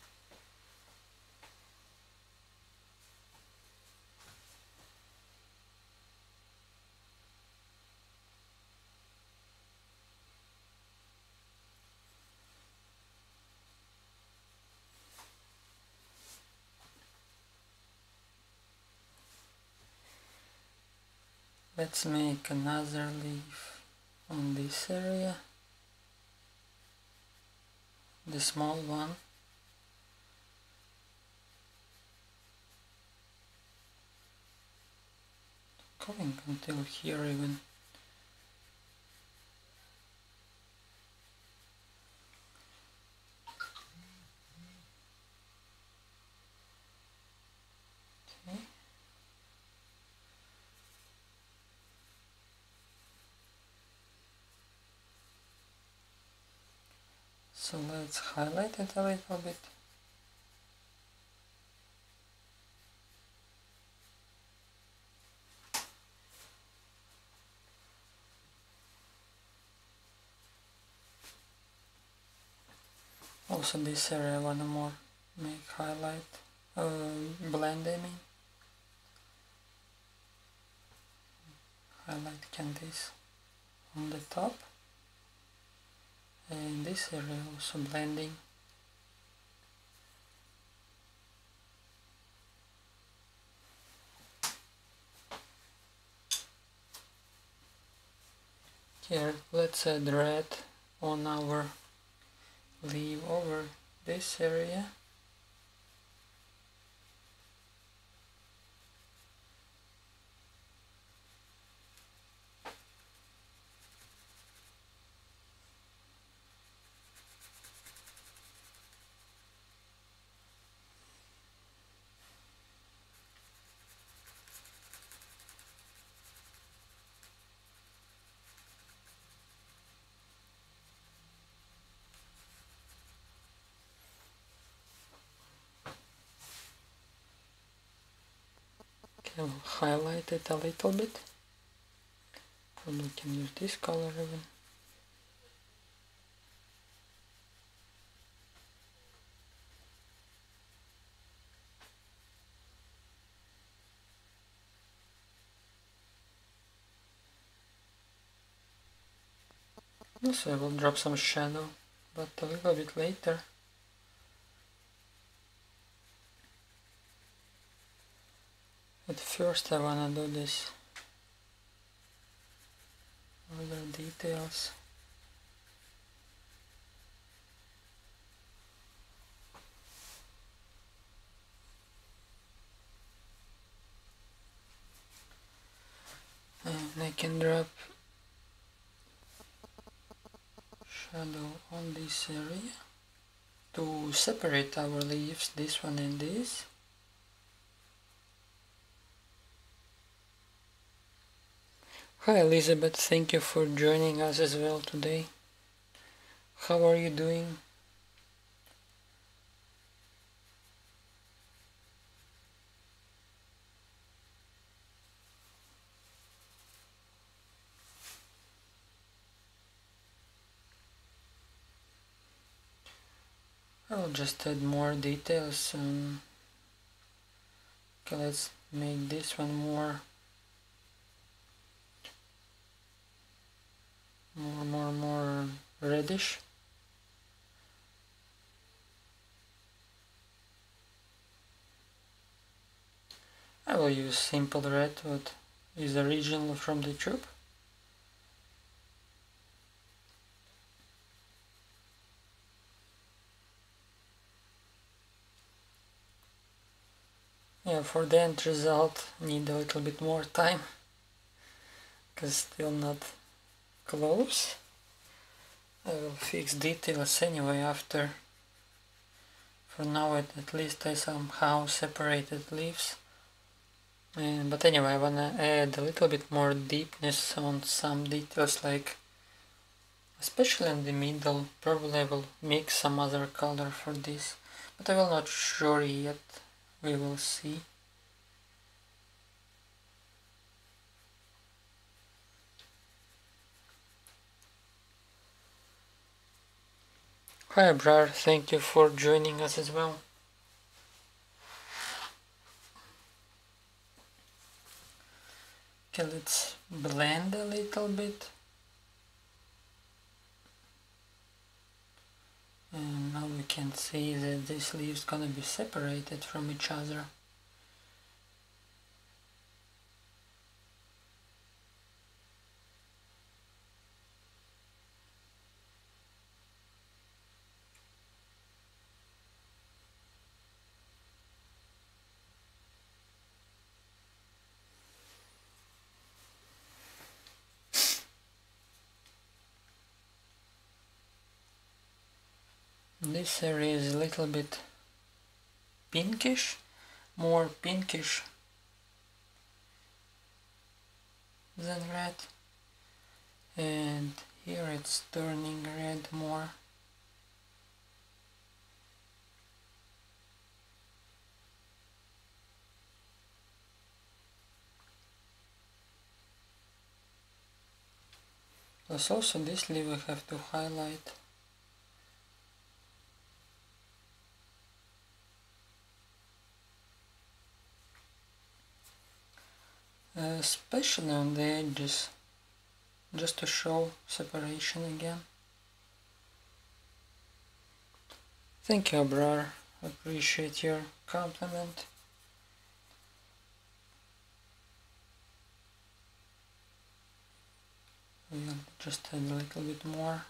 Let's make another leaf on this area. The small one. Going until here even So let's highlight it a little bit. Also this area one more make highlight, uh, blend I mean. Highlight this on the top. And this area also blending. Here, let's add red on our leaf over this area. can highlight it a little bit. and we can use this color even. Also I will drop some shadow, but a little bit later. But first I wanna do this other details. And I can drop shadow on this area to separate our leaves, this one and this. Hi Elizabeth, thank you for joining us as well today. How are you doing? I'll just add more details. Um, okay, let's make this one more more more more reddish. I will use simple red what is original from the tube. Yeah for the end result need a little bit more time because still not close. I will fix details anyway after. For now at least I somehow separated leaves. And, but anyway I wanna add a little bit more deepness on some details like especially in the middle probably I will mix some other color for this but I will not sure yet we will see Hi Brar, thank you for joining us as well. Okay, let's blend a little bit. And now we can see that this leaf is gonna be separated from each other. This area is a little bit pinkish, more pinkish than red. And here it's turning red more. Plus also this leaf we have to highlight Uh, especially on the edges. Just to show separation again. Thank you Abrar. Appreciate your compliment. Just add a little bit more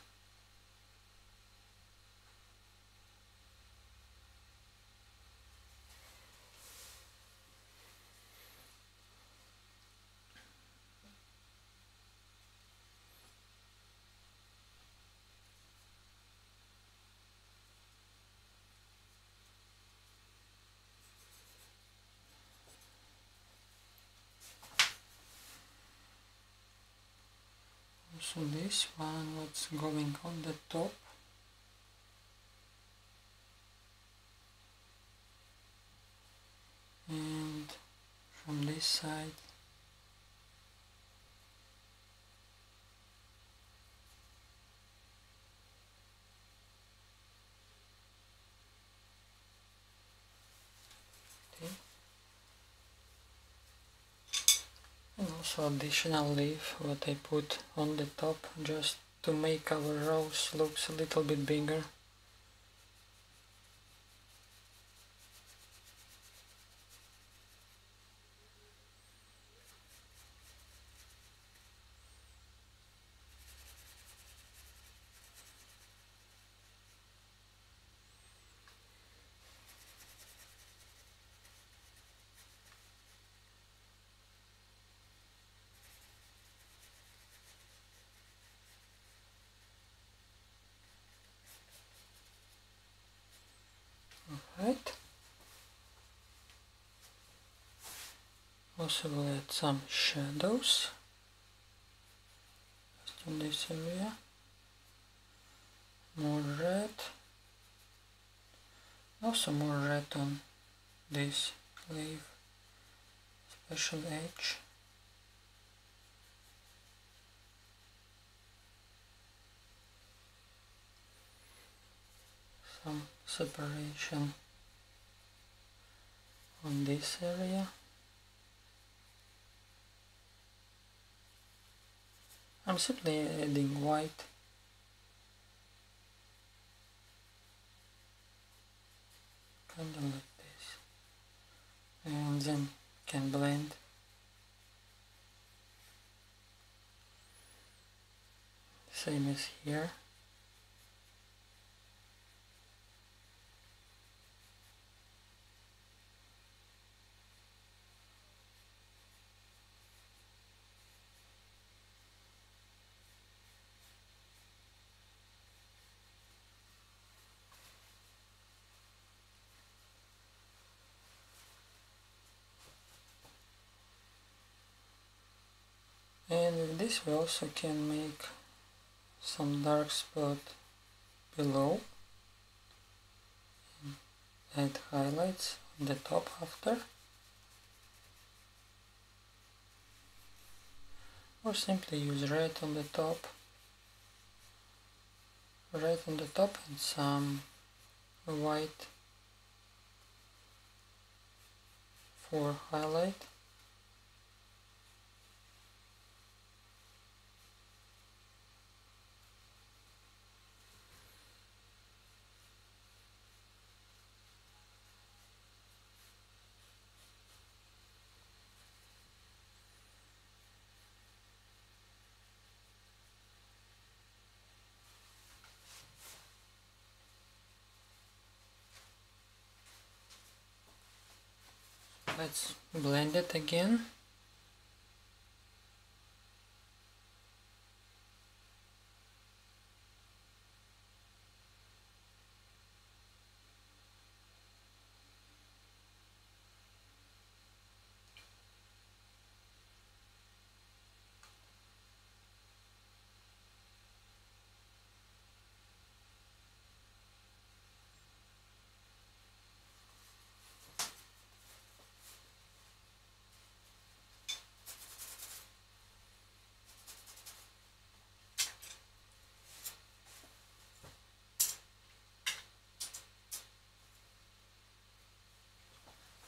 so this one. What's going on the top? And from this side and additional leaf what I put on the top just to make our rose looks a little bit bigger right also add some shadows just in this area more red. Also more red on this leaf special edge. Some separation on this area I'm simply adding white. Kind of like this. And then can blend. Same as here and with this we also can make some dark spot below add highlights on the top after. Or simply use red on the top red on the top and some white for highlight let's blend it again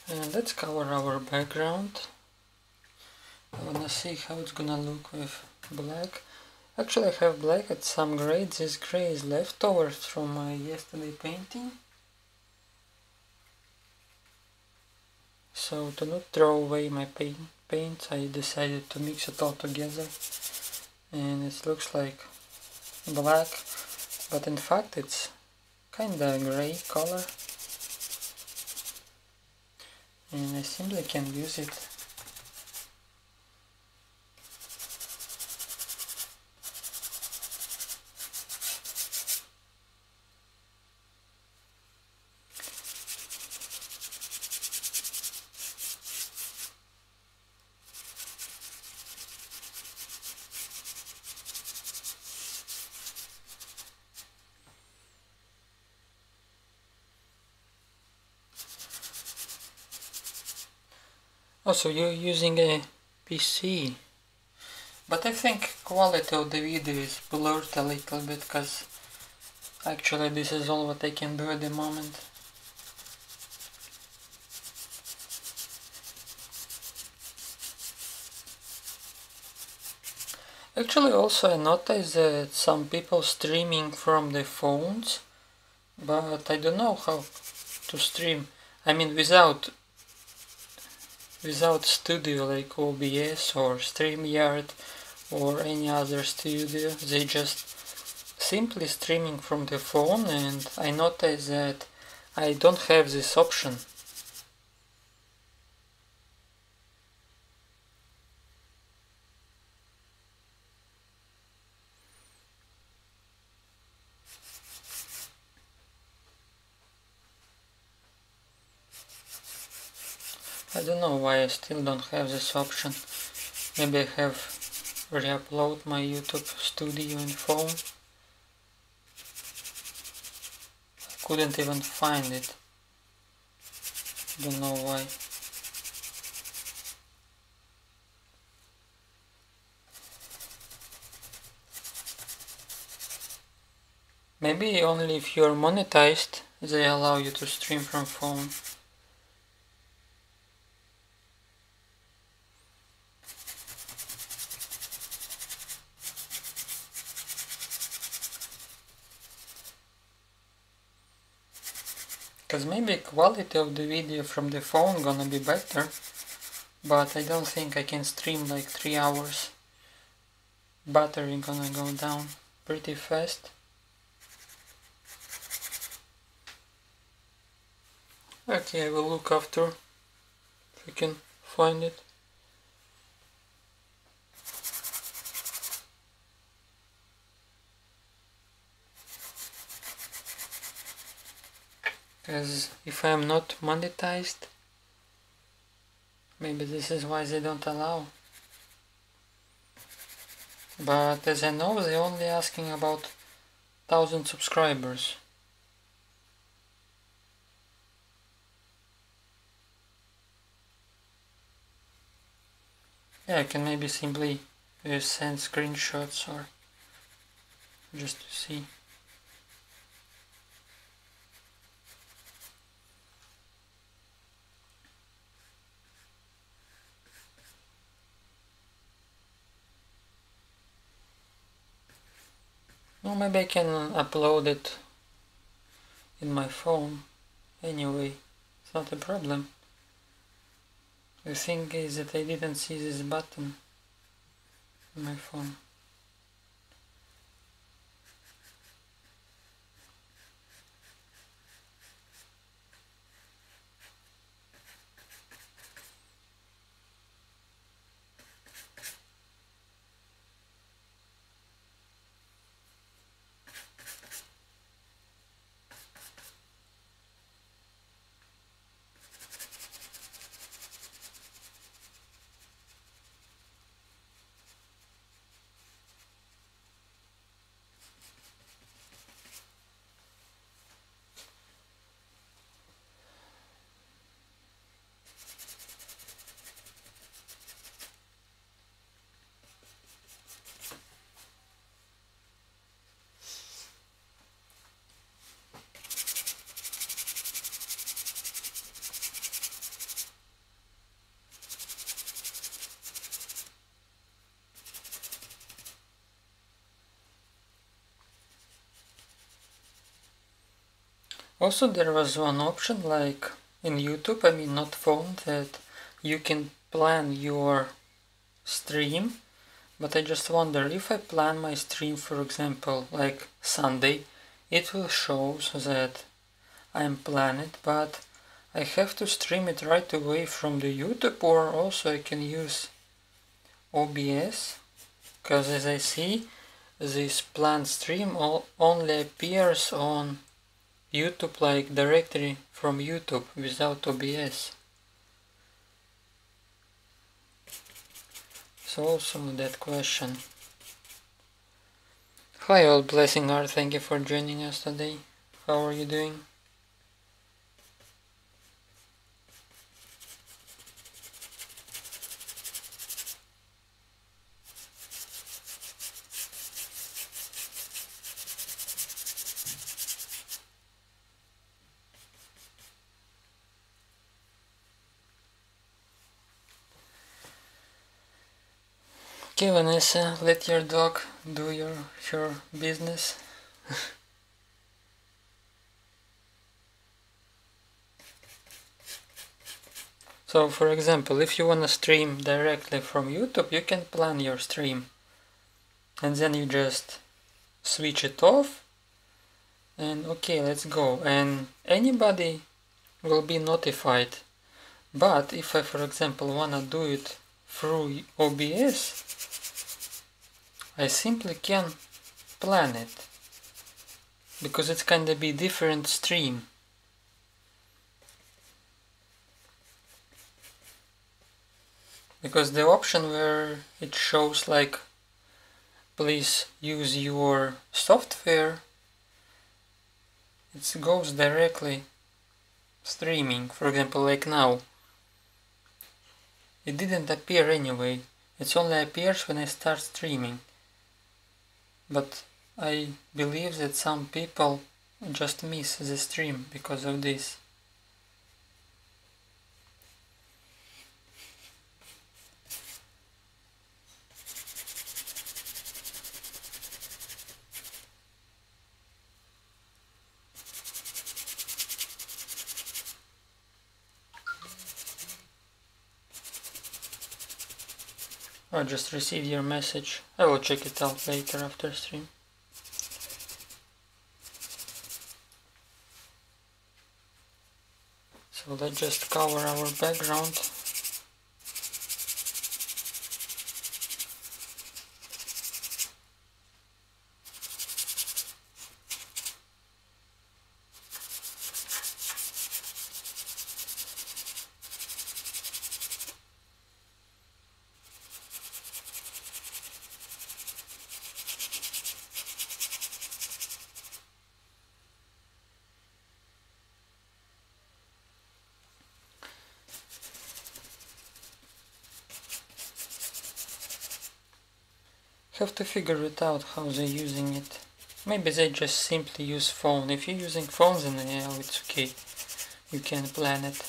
and let's cover our background. I wanna see how it's gonna look with black. Actually I have black at some gray, this gray is leftovers from my yesterday painting. So to not throw away my paint, paint I decided to mix it all together. And it looks like black. But in fact it's kinda gray color and I simply can use it Also, you're using a PC, but I think quality of the video is blurred a little bit because actually this is all what I can do at the moment. Actually also I noticed that some people streaming from the phones, but I don't know how to stream. I mean without without studio like OBS or StreamYard or any other studio. They just simply streaming from the phone and I noticed that I don't have this option. I don't know why I still don't have this option. Maybe I have re-upload my YouTube studio in phone. I couldn't even find it. Don't know why. Maybe only if you're monetized they allow you to stream from phone. Because maybe quality of the video from the phone gonna be better, but I don't think I can stream like 3 hours. Battery gonna go down pretty fast. Okay, I will look after if I can find it. Because if I am not monetized maybe this is why they don't allow. But as I know they're only asking about 1000 subscribers. Yeah I can maybe simply uh, send screenshots or just to see Maybe I can upload it in my phone anyway, it's not a problem. The thing is that I didn't see this button in my phone. Also there was one option like in YouTube, I mean not phone, that you can plan your stream but I just wonder if I plan my stream for example like Sunday it will show so that I'm planned but I have to stream it right away from the YouTube or also I can use OBS because as I see this planned stream only appears on YouTube like directory from YouTube without OBS. So also that question. Hi all blessing art, thank you for joining us today. How are you doing? Okay, Vanessa, let your dog do your, your business. [LAUGHS] so, for example, if you want to stream directly from YouTube, you can plan your stream. And then you just switch it off. And okay, let's go. And anybody will be notified. But if I, for example, want to do it through OBS, I simply can plan it. Because it's kind of be different stream. Because the option where it shows like please use your software it goes directly streaming. For example like now. It didn't appear anyway. It only appears when I start streaming but I believe that some people just miss the stream because of this. I just received your message. I will check it out later after stream. So let's just cover our background to figure it out how they're using it. Maybe they just simply use phone. If you're using phones in yeah, oh, it's okay. You can plan it.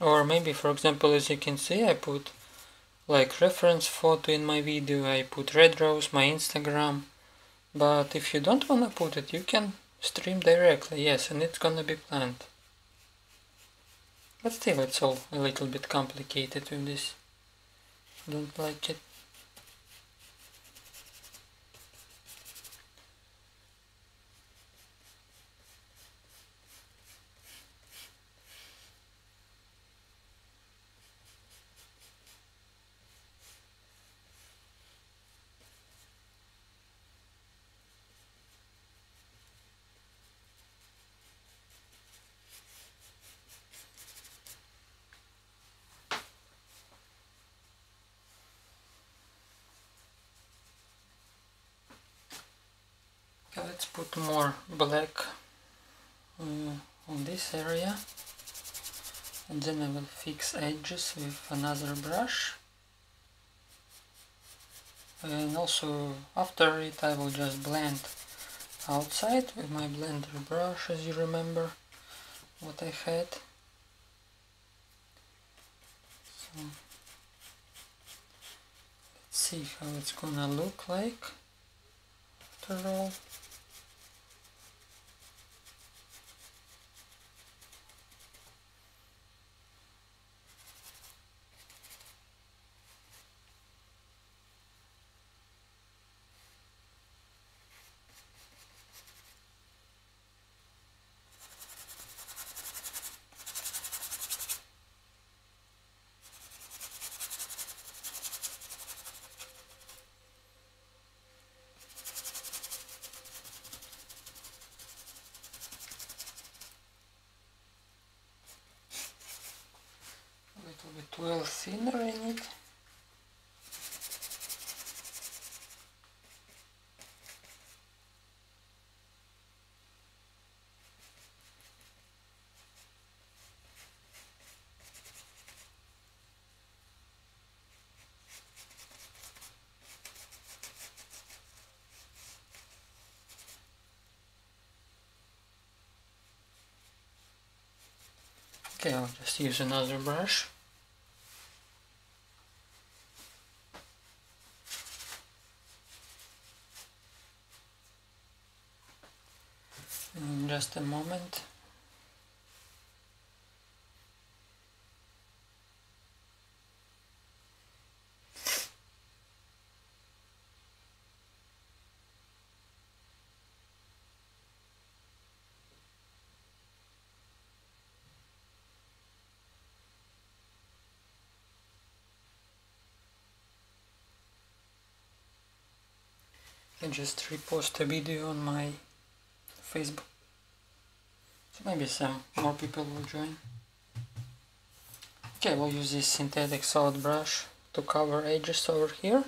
Or maybe for example as you can see I put like reference photo in my video, I put red rose, my Instagram. But if you don't wanna put it, you can stream directly, yes, and it's gonna be planned. But still it's all a little bit complicated with this. Don't like it. Okay, let's put more black uh, on this area and then I edges with another brush and also after it I will just blend outside with my blender brush as you remember what I had so let's see how it's gonna look like the roll. a little bit oil thinner in it. Okay, I'll just use another brush. In just a moment. Just repost a video on my Facebook. So maybe some more people will join. Okay, we'll use this synthetic solid brush to cover edges over here.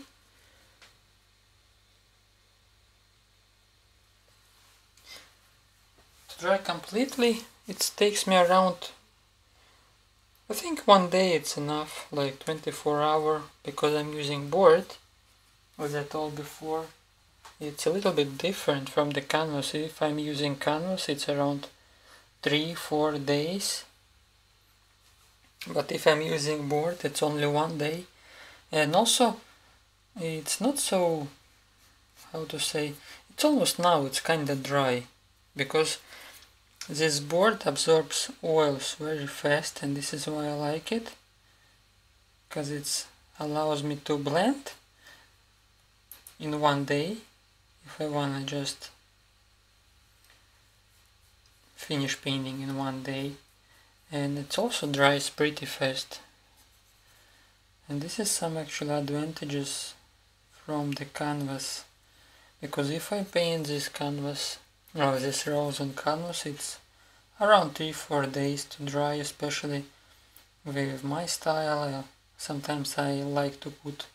To dry completely, it takes me around I think one day it's enough, like 24 hour, because I'm using board, as I told before. It's a little bit different from the canvas. If I'm using canvas, it's around 3-4 days. But if I'm using board, it's only one day. And also, it's not so, how to say, it's almost now, it's kinda dry. Because this board absorbs oils very fast and this is why I like it. Because it allows me to blend in one day if I wanna just finish painting in one day. And it also dries pretty fast. And this is some actual advantages from the canvas. Because if I paint this canvas or this rose on canvas it's around 3-4 days to dry especially with my style. Uh, sometimes I like to put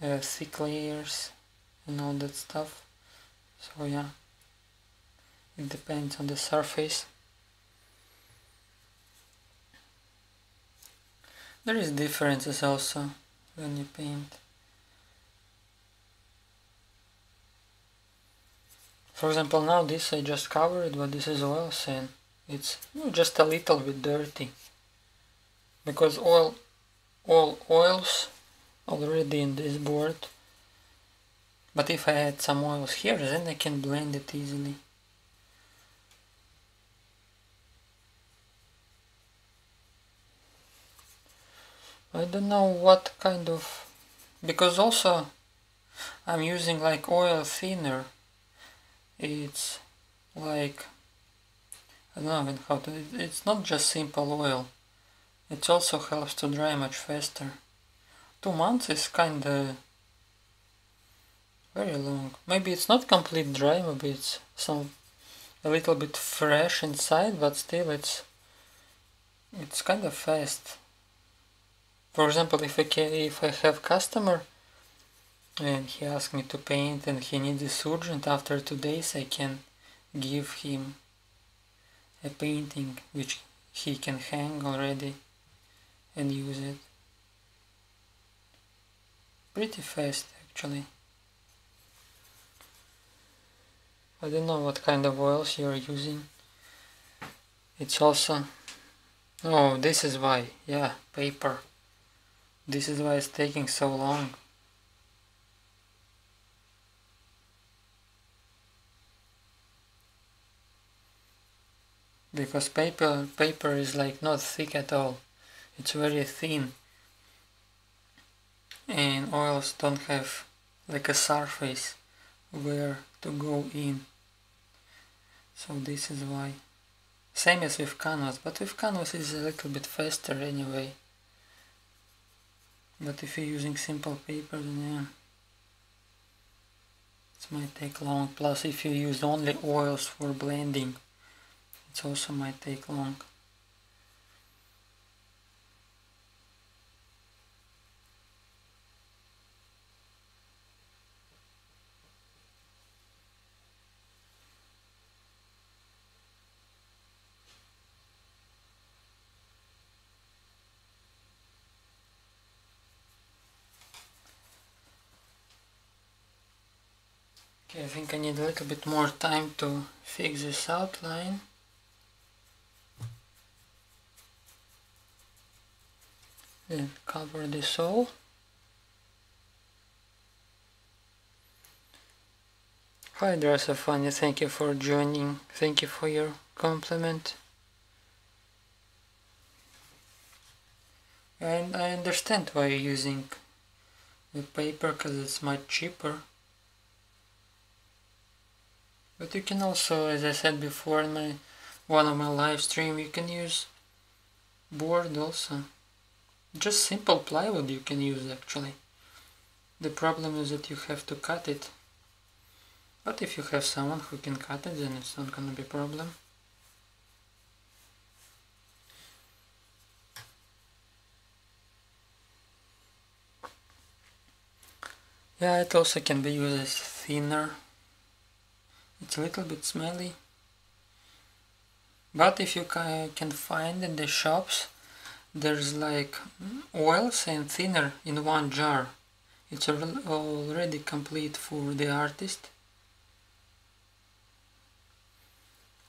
uh, thick layers and all that stuff. So yeah. It depends on the surface. There is differences also when you paint. For example now this I just covered but this is oil sand. It's just a little bit dirty. Because oil all oils already in this board but if I add some oils here, then I can blend it easily. I don't know what kind of... Because also I'm using like oil thinner. It's like... I don't know how to... It's not just simple oil. It also helps to dry much faster. Two months is kinda very long. Maybe it's not complete dry, maybe it's some a little bit fresh inside, but still it's it's kind of fast. For example, if I can, if I have customer and he asks me to paint and he needs this urgent after two days, I can give him a painting which he can hang already and use it. Pretty fast actually. I don't know what kind of oils you're using. It's also... Oh, this is why. Yeah, paper. This is why it's taking so long. Because paper paper is like not thick at all. It's very thin. And oils don't have like a surface where to go in so this is why. Same as with canvas but with canvas is a little bit faster anyway. But if you're using simple paper then yeah. It might take long. Plus if you use only oils for blending it also might take long Okay, I think I need a little bit more time to fix this outline. And cover this all. Hi Funny, thank you for joining. Thank you for your compliment. And I understand why you're using the paper because it's much cheaper. But you can also, as I said before in my one of my live stream, you can use board also. Just simple plywood you can use actually. The problem is that you have to cut it. But if you have someone who can cut it, then it's not gonna be a problem. Yeah, it also can be used as thinner it's a little bit smelly. But if you can find in the shops, there's like oils and thinner in one jar. It's already complete for the artist.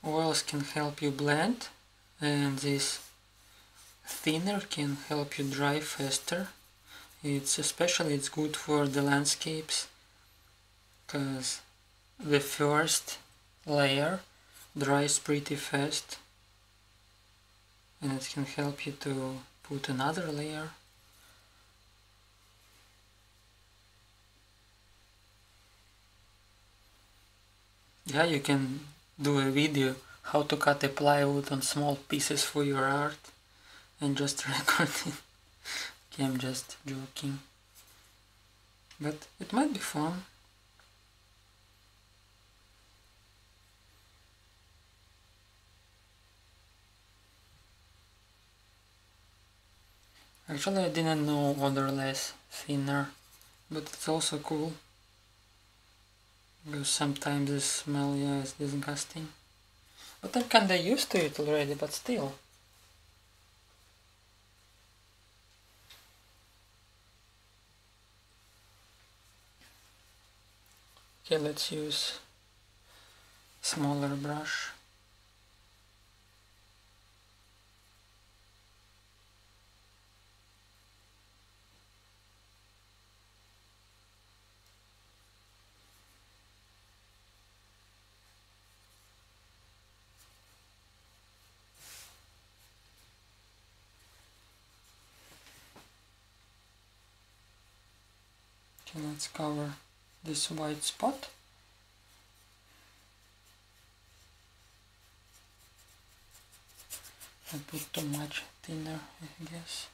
Oils can help you blend and this thinner can help you dry faster. It's especially it's good for the landscapes because the first layer dries pretty fast. And it can help you to put another layer. Yeah you can do a video how to cut a plywood on small pieces for your art and just [LAUGHS] record it. Okay I'm just joking. But it might be fun Actually I didn't know odorless thinner, but it's also cool. Because sometimes the smell yeah, is disgusting. But I'm kinda used to it already, but still. Okay, let's use smaller brush. Let's cover this white spot. I put too much thinner I guess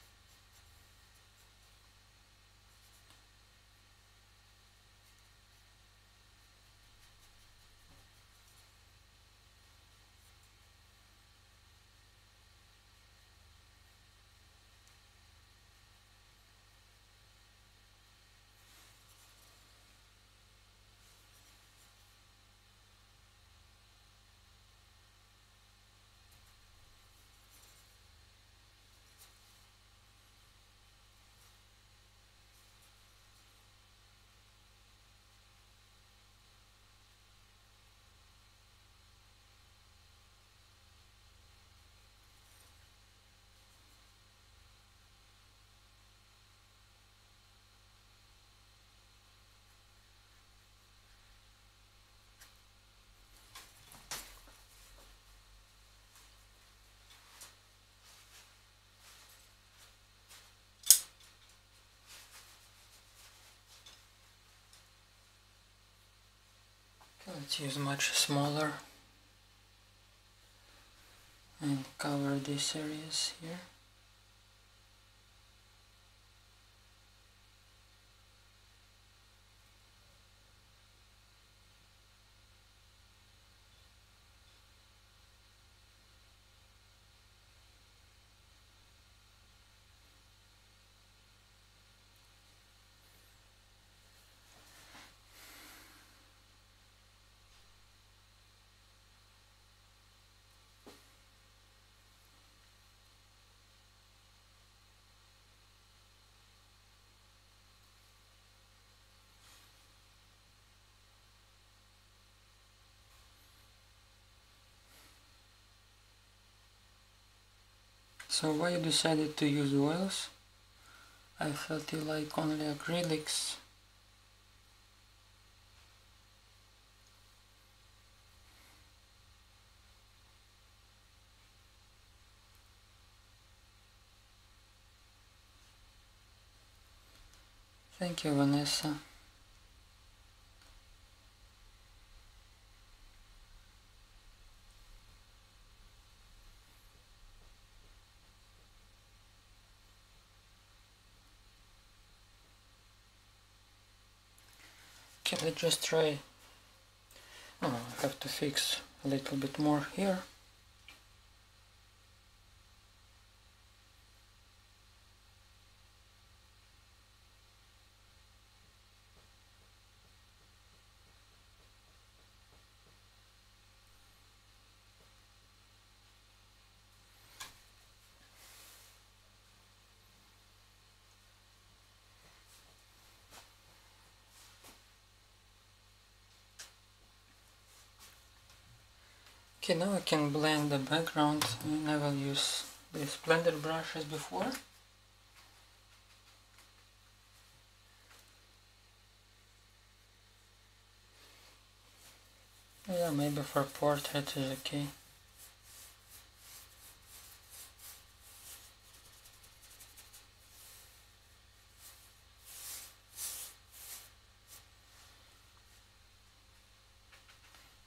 let's use much smaller. And cover these areas here So why you decided to use oils? I felt you like only acrylics. Thank you, Vanessa. Just try. Oh, I have to fix a little bit more here. Now I can blend the background. and I never use this blender brush as before. Yeah, maybe for portrait is okay.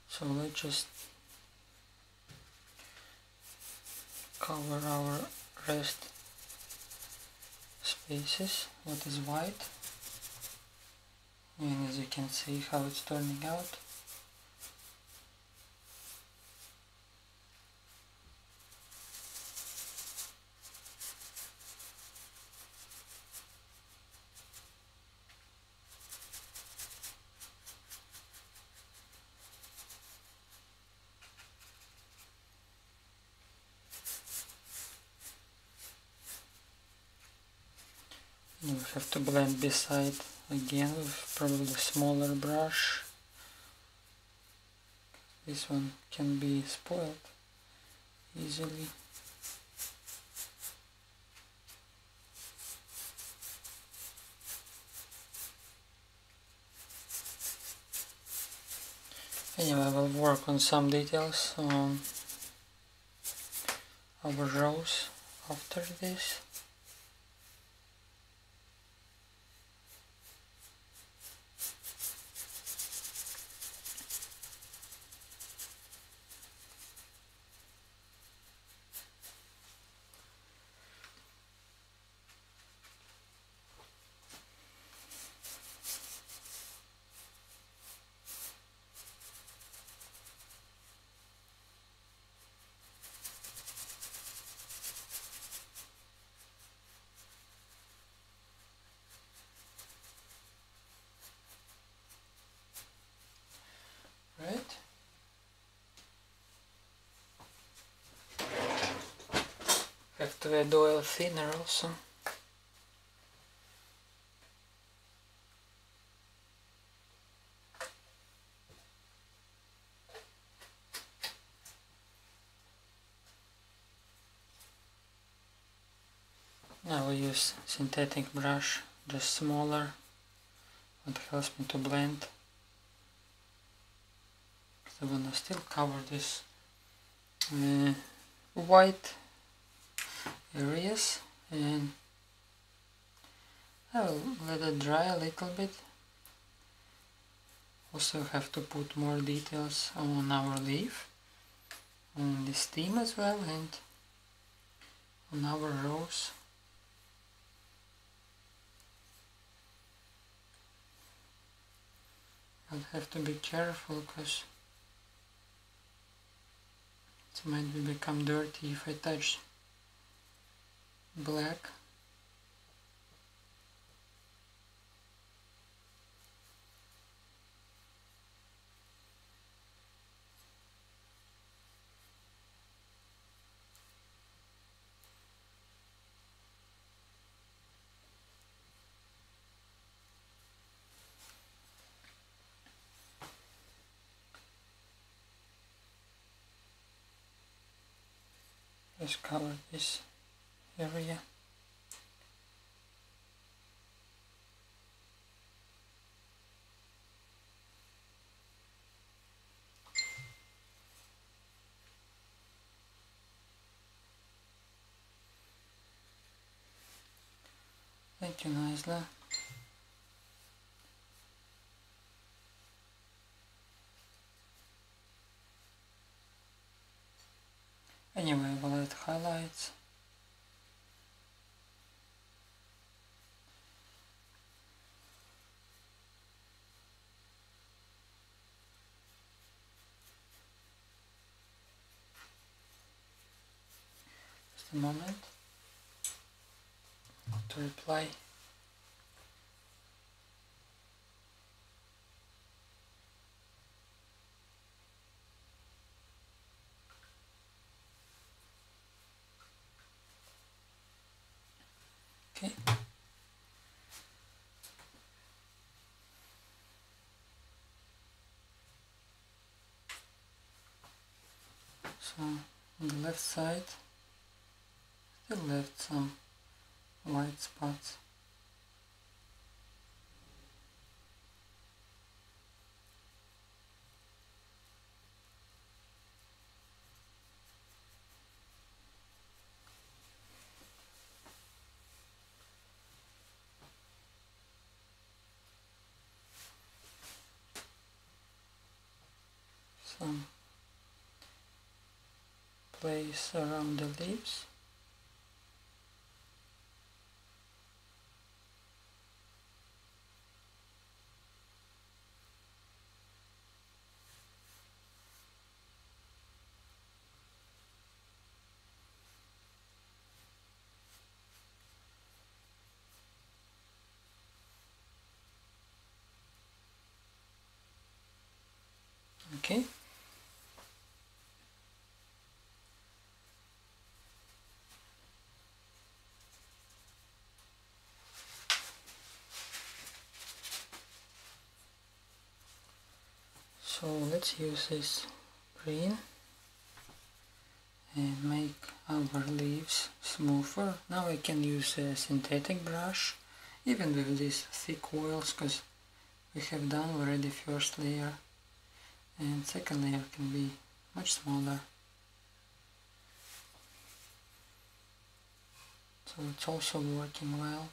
So let's just cover our rest spaces. What is white? And as you can see how it's turning out You have to blend beside again with probably smaller brush. This one can be spoiled easily. Anyway, I will work on some details on our rose after this. right? To oil thinner also. Now we use synthetic brush, just smaller, what helps me to blend. I'm gonna still cover this uh, white areas and I will let it dry a little bit also have to put more details on our leaf, on the stem as well and on our rose. I'll have to be careful because it might become dirty if I touch black. Let's cover this area. Thank you, Naisla. Anyway, we'll add highlights. Moment to reply. Okay. So on the left side, still left some white spots. some place around the leaves. Okay. So let's use this green and make our leaves smoother. Now I can use a synthetic brush even with these thick oils because we have done already first layer and second layer can be much smaller. So it's also working well.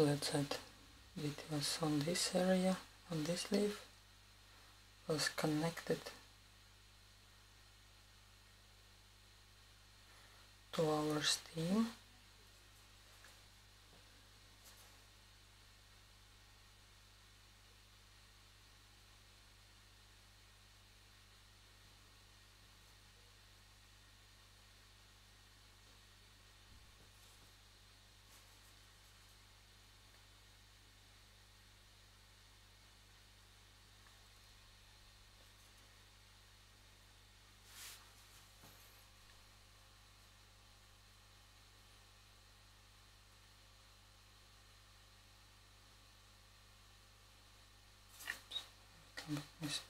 Let's add details on this area, on this leaf, was connected to our this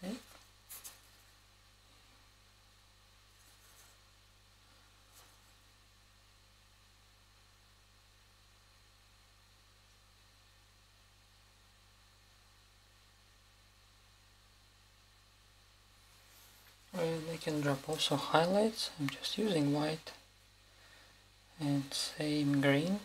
I can drop also highlights, I'm just using white and same green.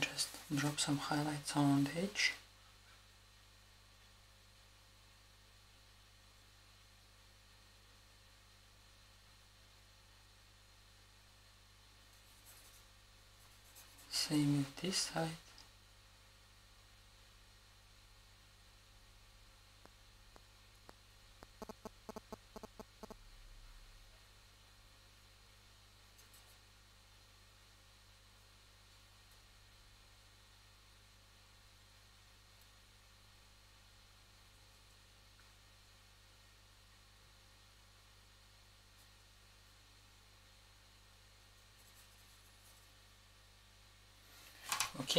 Just drop some highlights on the edge same with this side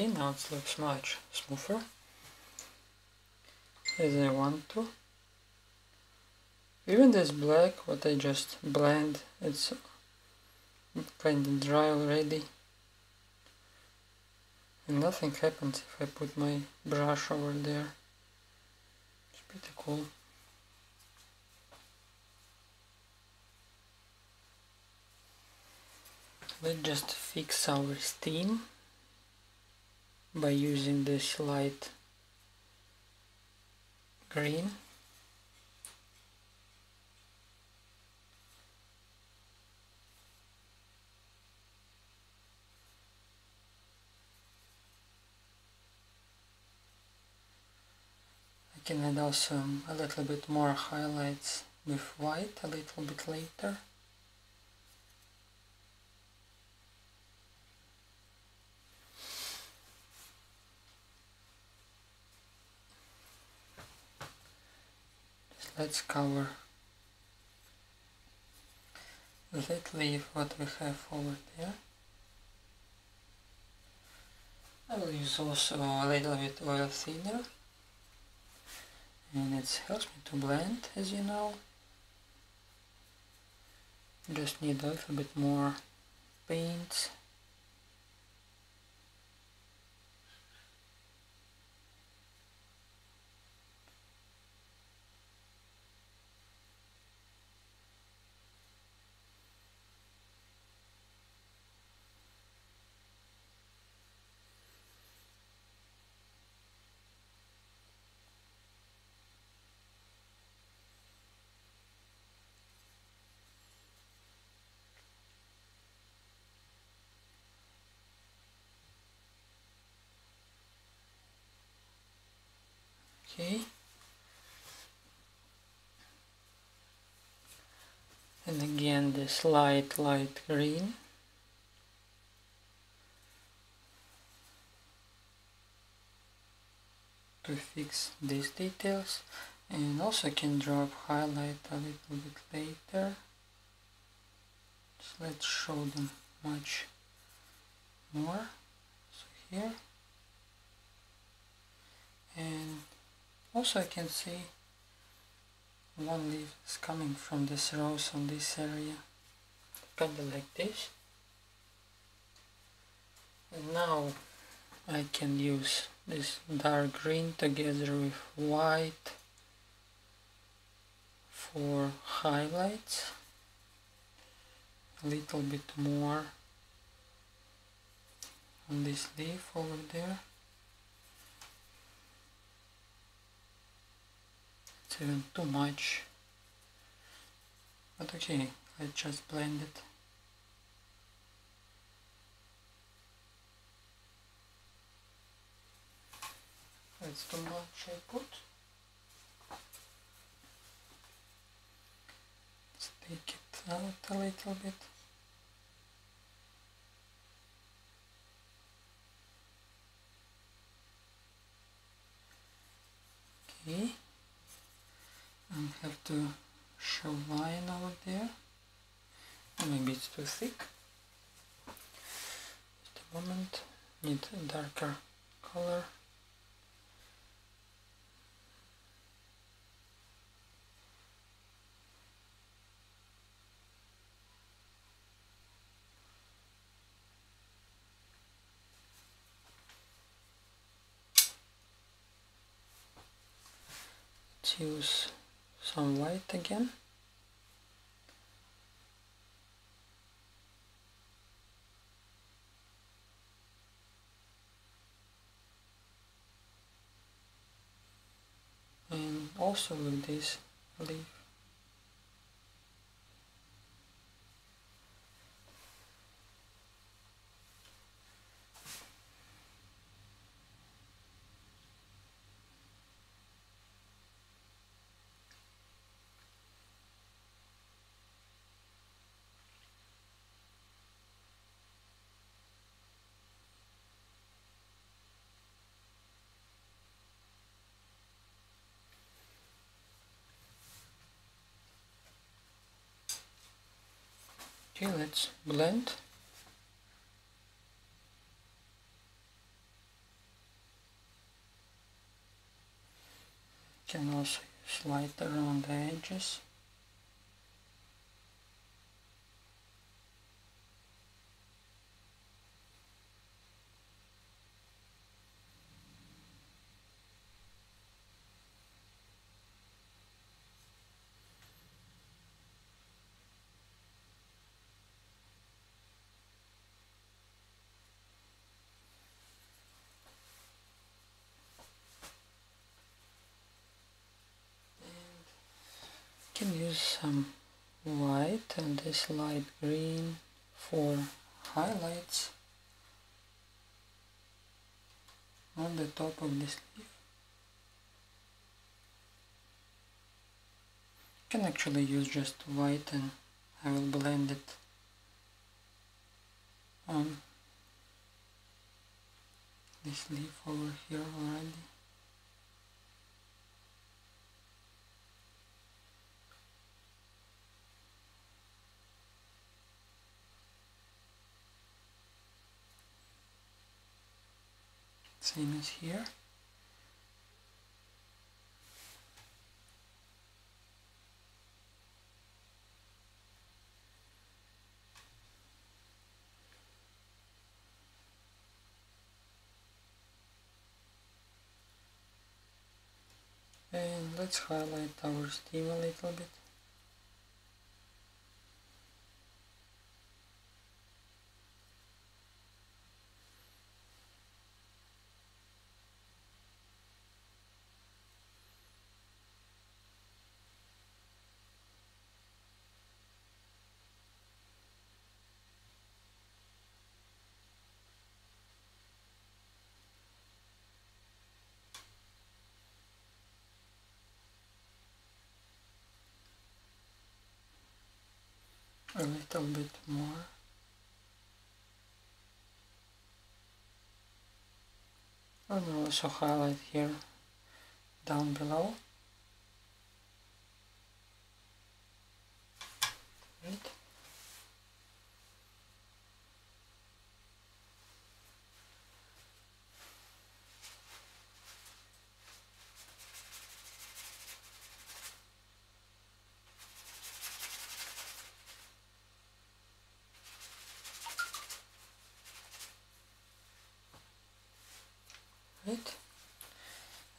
Now it looks much smoother as I want to. Even this black, what I just blend, it's kind of dry already. And nothing happens if I put my brush over there. It's pretty cool. Let's just fix our steam by using this light green. I can add also a little bit more highlights with white a little bit later let's cover that leaf what we have over there. I will use also a little bit oil thinner. And it helps me to blend as you know. Just need a little bit more paint okay. And again this light light green. To fix these details. And also can drop highlight a little bit later. So let's show them much more. So here. And also I can see one leaf is coming from this rose on this area. Kinda like this. And now I can use this dark green together with white for highlights. A little bit more on this leaf over there even too much. But okay I just blend it. That's too much I put let's take it out a little bit. Okay I have to show line over there. Maybe it's too thick. Just a moment. Need a darker color. Let's use some white again. And also with this leaf Okay, let's blend. Can also use light around the edges. can use some white and this light green for highlights on the top of this leaf. You can actually use just white and I will blend it on this leaf over here already. Same as here. And let's highlight our steam a little bit a little bit more. And also highlight here down below. Right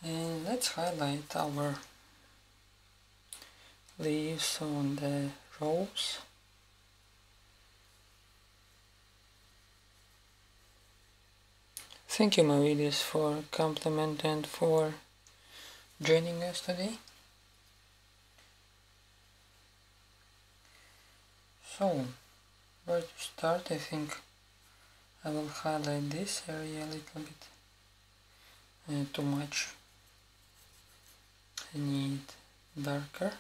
and let's highlight our leaves on the rose Thank you my for compliment and for joining us today. So, where to start? I think I will highlight this area a little bit uh, too much I need darker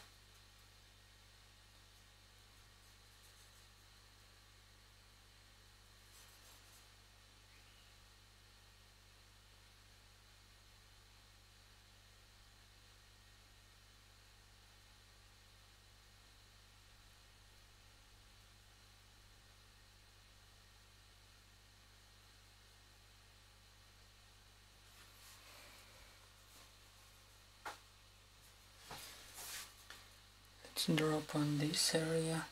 drop on this area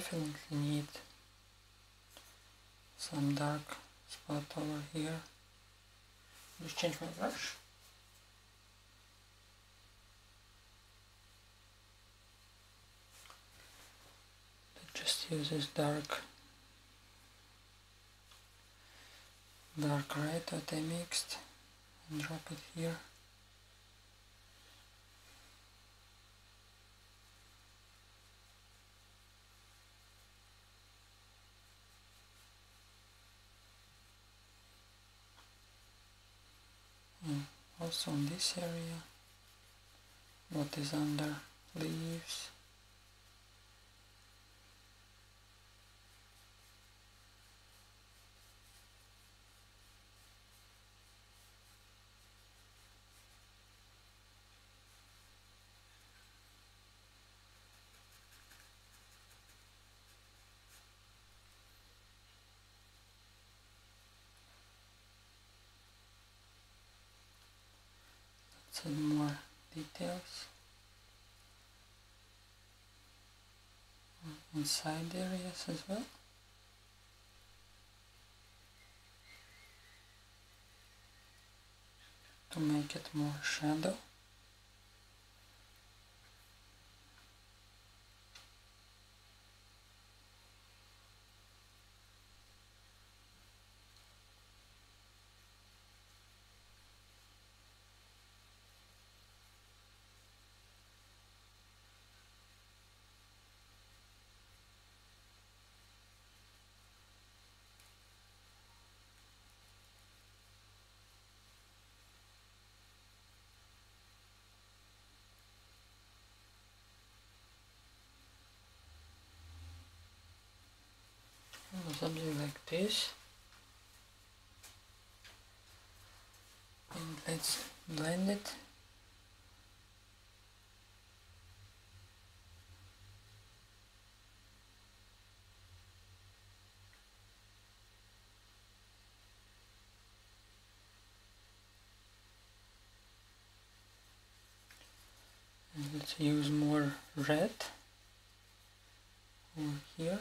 Definitely need some dark spot over here. Just change my brush. just use this dark dark red that I mixed and drop it here. And also in this area, what is under leaves. Let's more details inside areas as well. To make it more shadow. Something like this. And let's blend it. And let's use more red over here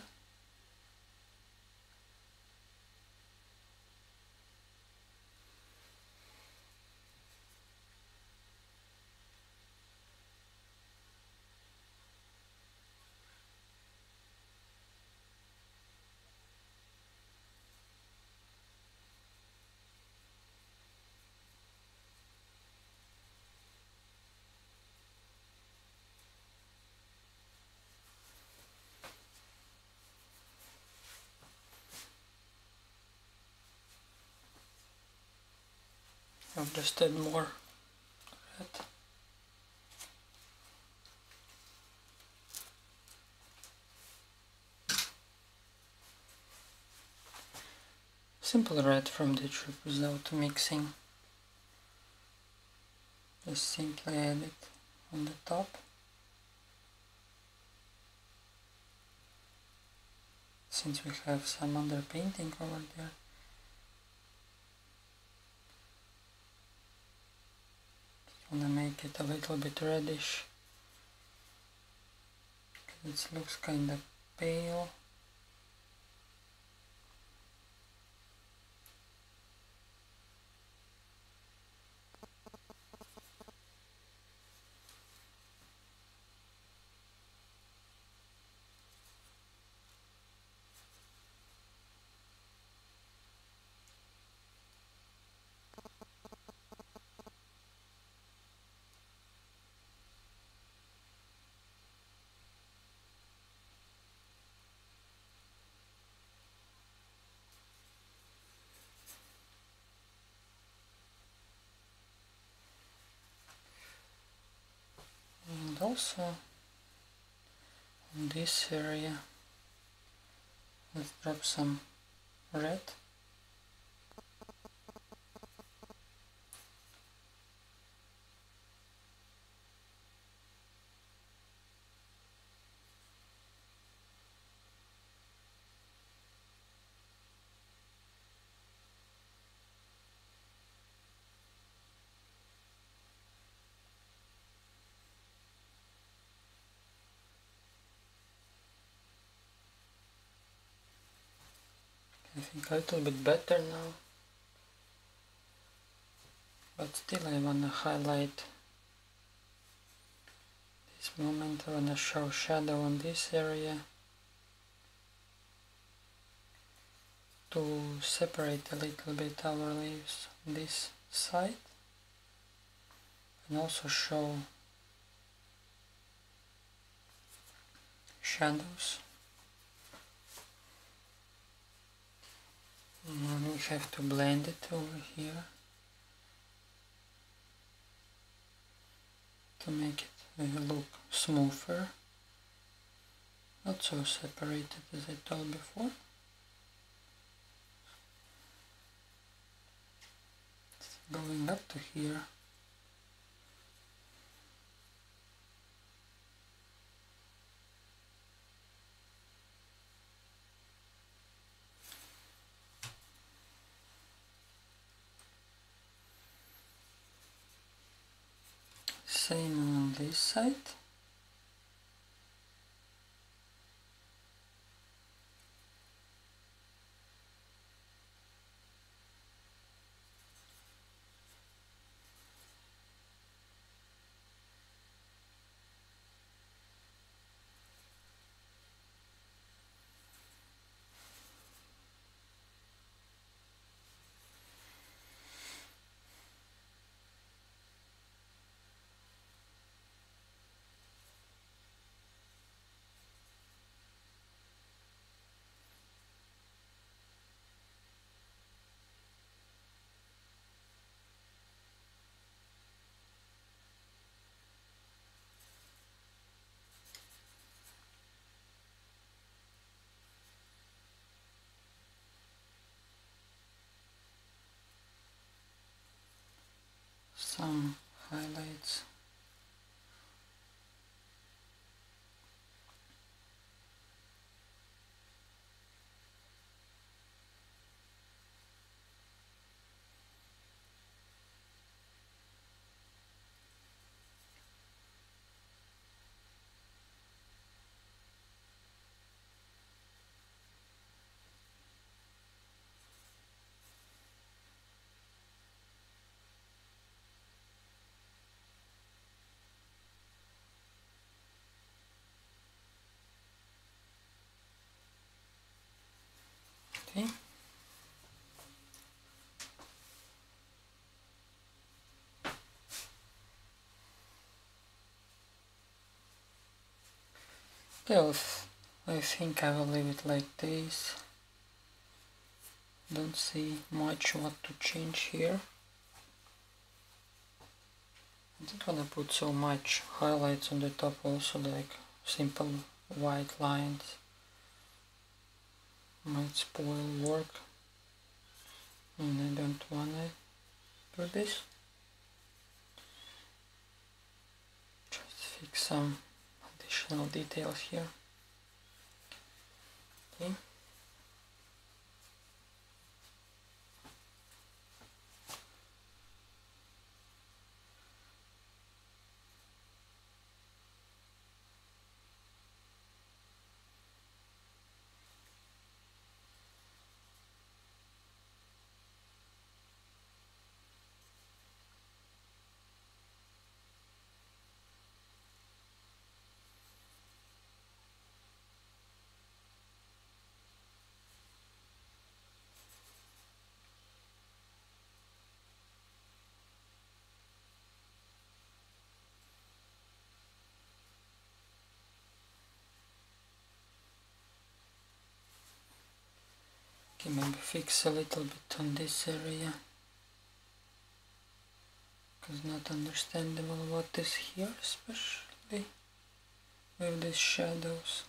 I've just add more red. Simple red from the tube without mixing. Just simply add it on the top. Since we have some other painting over there. Want to make it a little bit reddish. It looks kind of pale also in this area. Let's drop some red think a little bit better now. But still I wanna highlight this moment. I wanna show shadow on this area. To separate a little bit our leaves on this side. And also show shadows we have to blend it over here to make it look smoother. Not so separated as I told before. Going up to here same on this side some highlights okay I think I will leave it like this. Don't see much what to change here. I don't want to put so much highlights on the top also like simple white lines might spoil work. And I don't wanna do this. Just fix some additional details here. Okay Okay, maybe fix a little bit on this area. Because not understandable what is here especially with these shadows.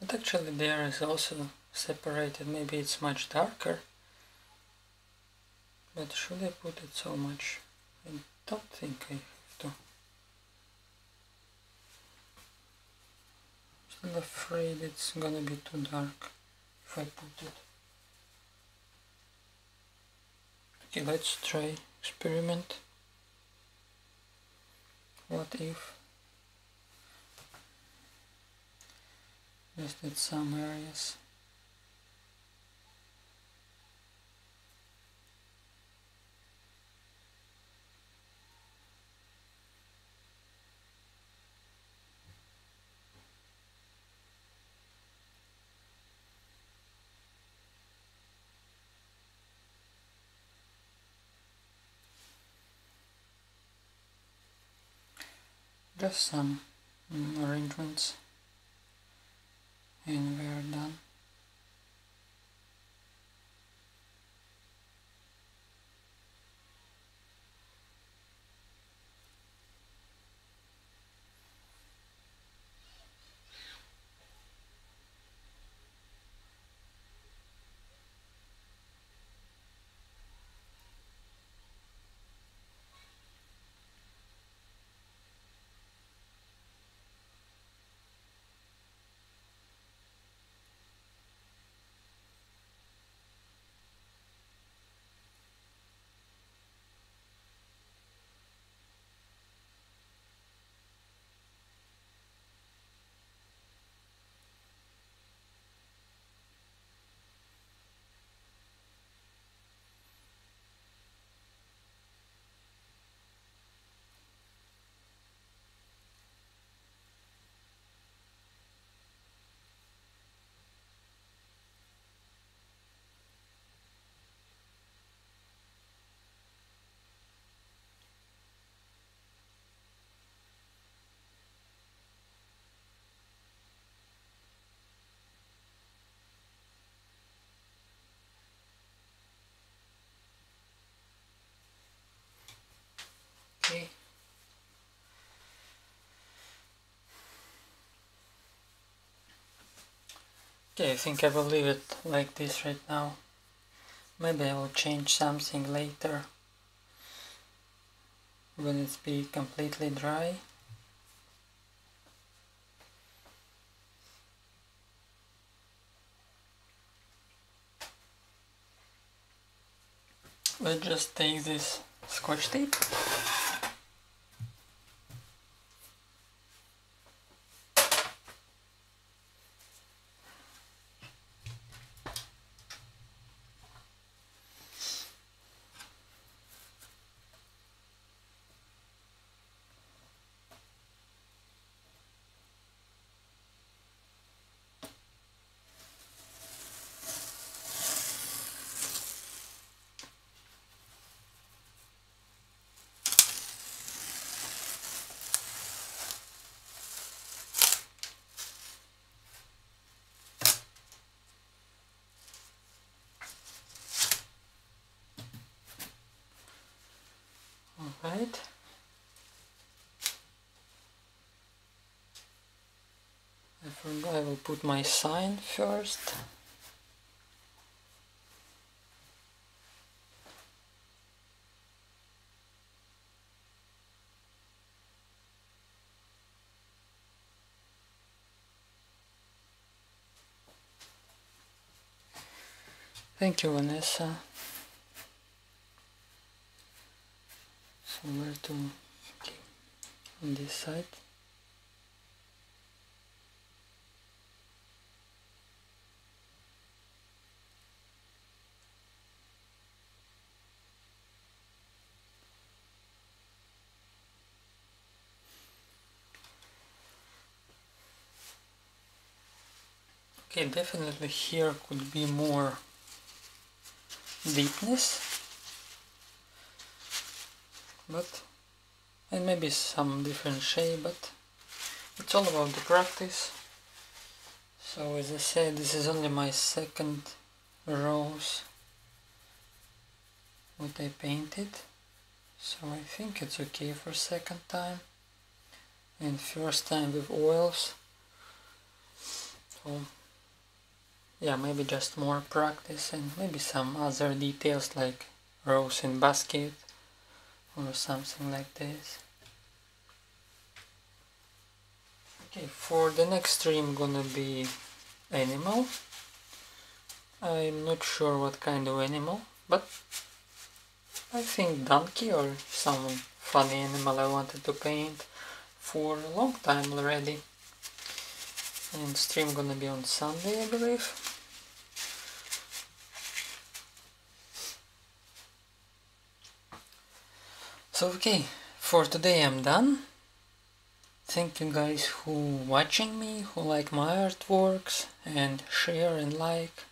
But actually there is also separated. Maybe it's much darker. But should I put it so much I don't think I have to. I'm afraid it's gonna be too dark if I put it. Okay, let's try experiment. what if just at some areas just some mm, arrangements. And we're done okay okay I think I will leave it like this right now? Maybe I will change something later. When it's be completely dry? Let's just take this scotch tape right I forgot I will put my sign first Thank you, Vanessa. somewhere to okay, on this side Okay, definitely here could be more deepness. But and maybe some different shape but it's all about the practice. So as I said this is only my second rose what I painted. So I think it's okay for second time. And first time with oils. So yeah maybe just more practice and maybe some other details like rose in basket or something like this okay for the next stream gonna be animal I'm not sure what kind of animal but I think donkey or some funny animal I wanted to paint for a long time already. And stream gonna be on Sunday, I believe. So okay, for today I'm done. Thank you guys who watching me, who like my artworks and share and like.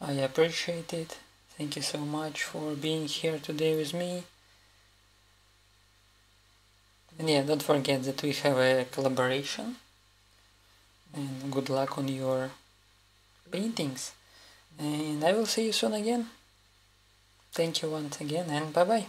I appreciate it. Thank you so much for being here today with me. And yeah, don't forget that we have a collaboration. And good luck on your paintings. And I will see you soon again. Thank you once again and bye bye.